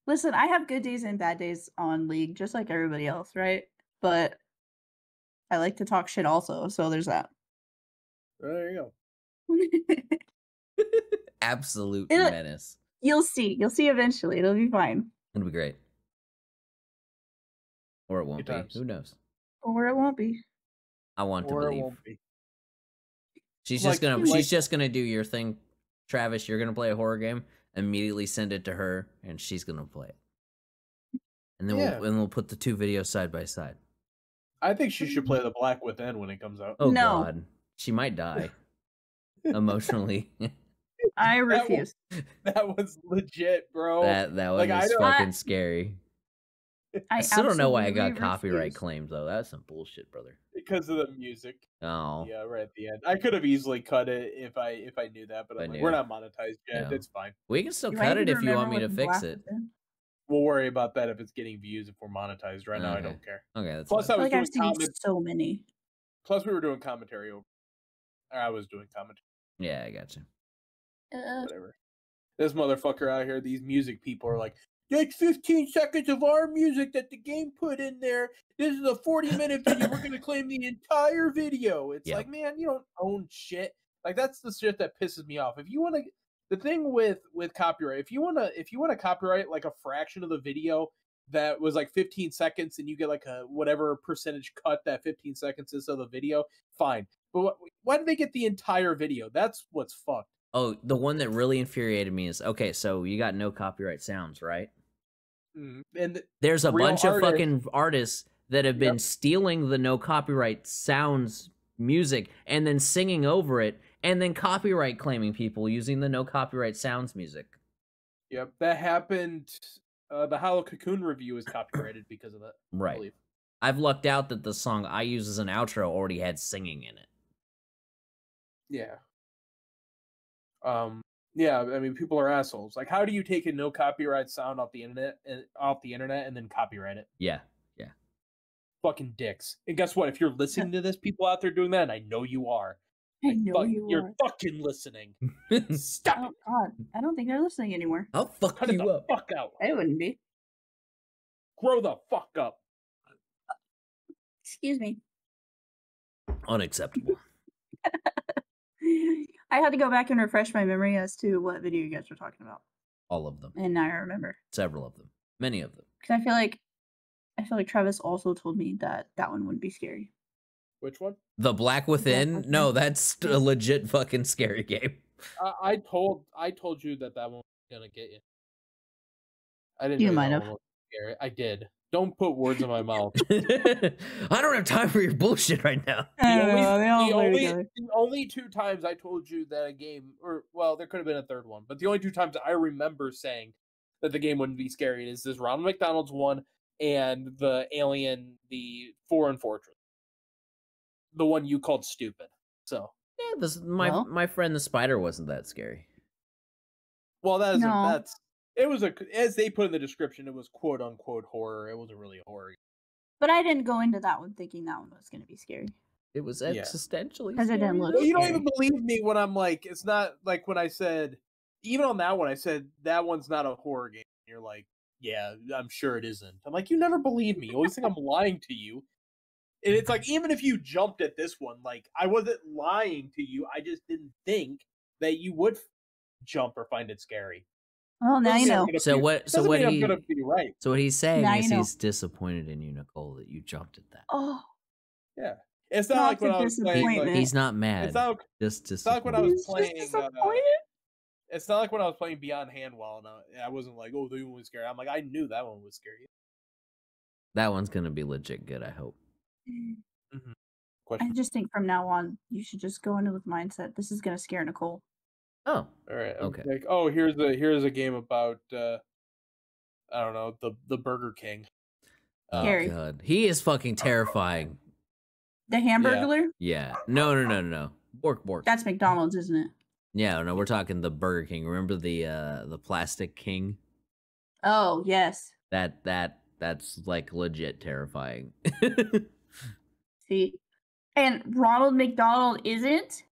Listen, I have good days and bad days on League, just like everybody else, right? But I like to talk shit also, so there's that. there you go. Absolute It- menace. You'll see. You'll see eventually. It'll be fine. It'll be great. Or it won't Good be. times. Who knows? Or it won't be. I want to Or it believe. won't be. She's Like- just gonna like- she's just gonna do your thing, Travis. You're gonna play a horror game. Immediately send it to her, and she's gonna play it. And then Yeah. we'll and we'll put the two videos side by side. I think she should play the Black Within when it comes out. Oh No. God, she might die emotionally. I That will- refuse. That was legit, bro. that that was Like, I don't- fucking scary. I, I still don't know why I got absolutely copyright claims though. That's some bullshit, brother. because of the music. Oh, Yeah, right at the end. I could have easily cut it if I if I knew that, but I I'm like, knew. we're not monetized yet. No. It's fine. we can still Do cut it if you want me to fix it. was? We'll worry about that if it's getting views if we're monetized. Right now, I don't care. Okay, that's Plus, fine. I I was like doing I've seen comment. so many. Plus, we were doing commentary over. or I was doing commentary. yeah, I got you. Uh, Whatever. This motherfucker out here, these music people are like, that's 15 seconds of our music that the game put in there. This is a 40 minute video. We're going to claim the entire video. It's Yeah. like, man, you don't own shit. Like, that's the shit that pisses me off. If you want to, the thing with with copyright, if you want to, if you want to copyright like a fraction of the video that was like 15 seconds and you get like a whatever percentage cut that 15 seconds is of the video, fine. But what, why did they get the entire video? That's what's fucked. Oh, the one that really infuriated me is okay. So you got no copyright sounds, right? Mm, And th- There's a bunch of fucking artists that have been Yep. stealing the no copyright sounds music and then singing over it and then copyright claiming people using the no copyright sounds music. Yep, that happened. Uh, the Hollow Cocoon review is copyrighted because of that. Right. believe. I've lucked out that the song I use as an outro already had singing in it. Yeah. Um. Yeah, I mean, people are assholes. Like, how do you take a no copyright sound off the internet and off the internet and then copyright it? Yeah. Yeah. Fucking dicks. And guess what? If you're listening to this, people out there doing that, and I know you are, I know fuck, you you're are. fucking listening. Stop Oh. God, I don't think they're listening anymore. I'll fuck Cut you the up. fuck out. I wouldn't be. Grow the fuck up. Excuse me. Unacceptable. I had to go back and refresh my memory as to what video you guys were talking about, All of them. and now I remember Several of them. Many of them. because I feel like I feel like Travis also told me that that one wouldn't be scary. Which one? The Black Within? Within. No, that's a legit fucking scary game. I, I told I told you that that one was gonna get you. I didn't. You know might have. scary. I did. Don't put words in my mouth. I don't have time for your bullshit right now. The only, they all the, only, the only two times I told you that a game, or well, there could have been a third one, but the only two times I remember saying that the game wouldn't be scary is this Ronald McDonald's one and the Alien, the Foreign Fortress, the one you called stupid. So, Yeah, this my Well. my friend the spider wasn't that scary. well, that is No. that's it was a as they put in the description, it was quote unquote horror. It wasn't really a horror. But I didn't go into that one thinking that one was going to be scary. It was Yeah. existentially. Because it didn't look Well, you don't even believe me when I'm like, it's not like when I said, even on that one, I said that one's not a horror game. You're like, yeah, I'm sure it isn't. I'm like, you never believe me. You always think I'm lying to you. And it's like, even if you jumped at this one, like I wasn't lying to you. I just didn't think that you would f- jump or find it scary. Well, now you Doesn't mean I'm know. So be- what? So what mean he? right. So what he's saying Now is you know. he's disappointed in you, Nicole, that you jumped at that. Oh, Yeah. It's not Not like when the I was playing. Like. He's not mad. it's not. just It's not like when I was he's just playing. Uh, it's not like when I was playing Beyond Hanwell, and I, I wasn't like, "Oh, that one was scary." I'm like, I knew that one was scary. That one's gonna be legit good. I hope. I just think from now on, you should just go into with mindset. This is gonna scare Nicole. Oh, All right. I'm Okay. Like, oh, here's a here's a game about uh I don't know the the Burger King. oh Scary. god, he is fucking terrifying. The Hamburglar? Yeah. No, no, no, no, no. Bork, bork. That's McDonald's, isn't it? Yeah, no, we're talking the Burger King. Remember the uh the plastic king? Oh yes. That that that's like legit terrifying. See, and Ronald McDonald isn't.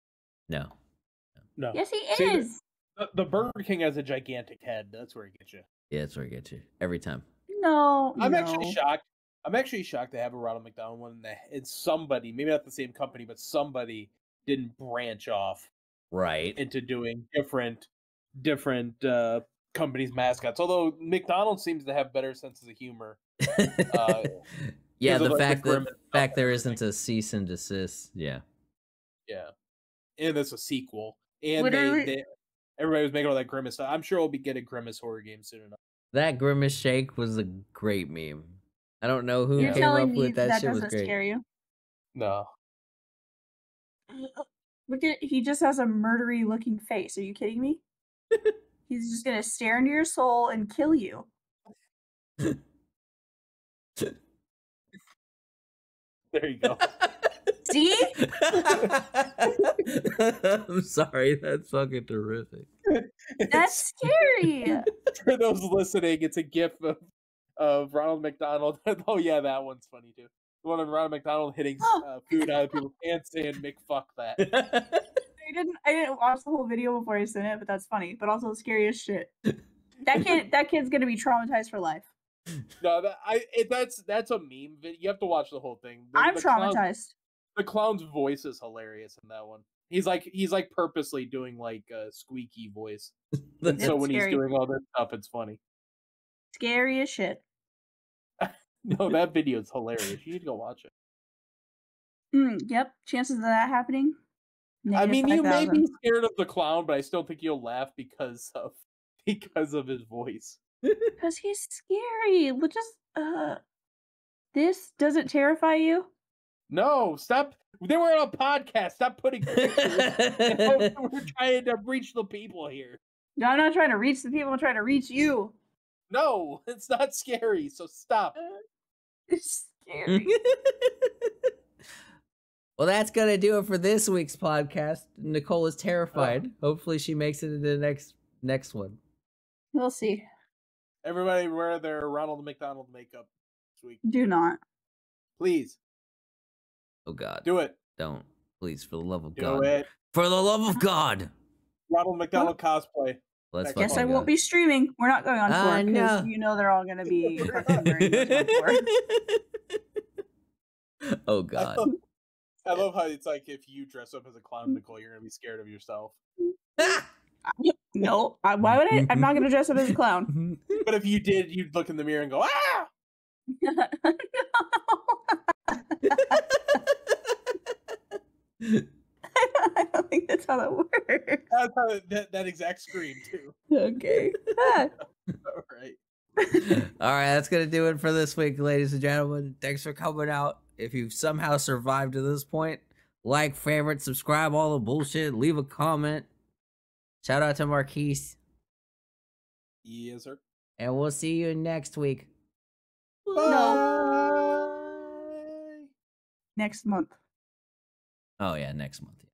no. No, Yes, he See, the- is. the, the Burger King has a gigantic head. That's where he gets you. Yeah, that's where he gets you. Every time. No, I'm no. actually shocked. I'm actually shocked to have a Ronald McDonald one. and somebody, maybe not the same company, but somebody didn't branch off Right. into doing different different uh companies mascots. Although McDonald's seems to have better senses of humor. uh, yeah, because of, the like, the fact that grimace stuff fact there and isn't everything. a cease and desist. Yeah. Yeah, and it's a sequel, and Literally- they, they everybody was making all that grimace stuff. I'm sure we'll be getting grimace horror game soon enough. That grimace shake was a great meme. I don't know who You're came telling up me with that, that, shit was doesn't great. scare you? No, Look at he just has a murdery looking face. Are you kidding me? He's just gonna stare into your soul and kill you. there you go. See? I'm sorry, that's fucking terrific. That's scary. for those listening. It's a gif of, of Ronald McDonald. oh yeah, that one's funny too. The one of Ronald McDonald hitting Oh. uh, food out of people's hands saying "Mick, fuck that." I didn't I didn't watch the whole video before I sent it, but that's funny. But also scary as shit. That kid that kid's gonna be traumatized for life. No, that I it, that's that's a meme. vid- You have to watch the whole thing. The, I'm the clown- traumatized. The clown's voice is hilarious in that one. He's like he's like purposely doing like a squeaky voice. And so when scary. he's doing all this stuff, it's funny. Scary as shit. No, that video is hilarious. You need to go watch it. Mm, yep. Chances of that happening. I mean, you may be scared of the clown, but I still think you'll laugh because of because of his voice. Because he's scary. Just uh, this doesn't terrify you. No, stop. They were on a podcast. Stop putting pictures. We're trying to reach the people here. No, I'm not trying to reach the people. I'm trying to reach you. No, it's not scary. So stop. It's scary. well, that's gonna do it for this week's podcast. Nicole is terrified. Uh. Hopefully, she makes it into the next next one. we'll see. Everybody wear their Ronald McDonald makeup this week. Do not. Please Oh God, do it. don't please, for the love of Do God, it. for the love of God. Ronald McDonald cosplay. Let's Yes, Yes, I go. won't be streaming. We're not going on tour I because know. you know they're all going to be fucking wearing those on tour. oh I God. love, I love how it's like if you dress up as a clown, Nicole, you're gonna be scared of yourself. No, I, why would I? I'm not going to dress up as a clown. But if you did, you'd look in the mirror and go, "Ah!" I don't think that's how that works. That's how that, that exact scream too. Okay. All right. All right, that's gonna do it for this week, ladies and gentlemen. Thanks for coming out. If you've somehow survived to this point, like, favorite, subscribe, all the bullshit. Leave a comment. Shout out to Marquise, Yes, sir. and we'll see you next week. No. Bye. Next month. Oh yeah, next month.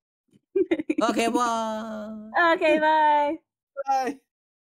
Okay, bye. okay, bye. Bye.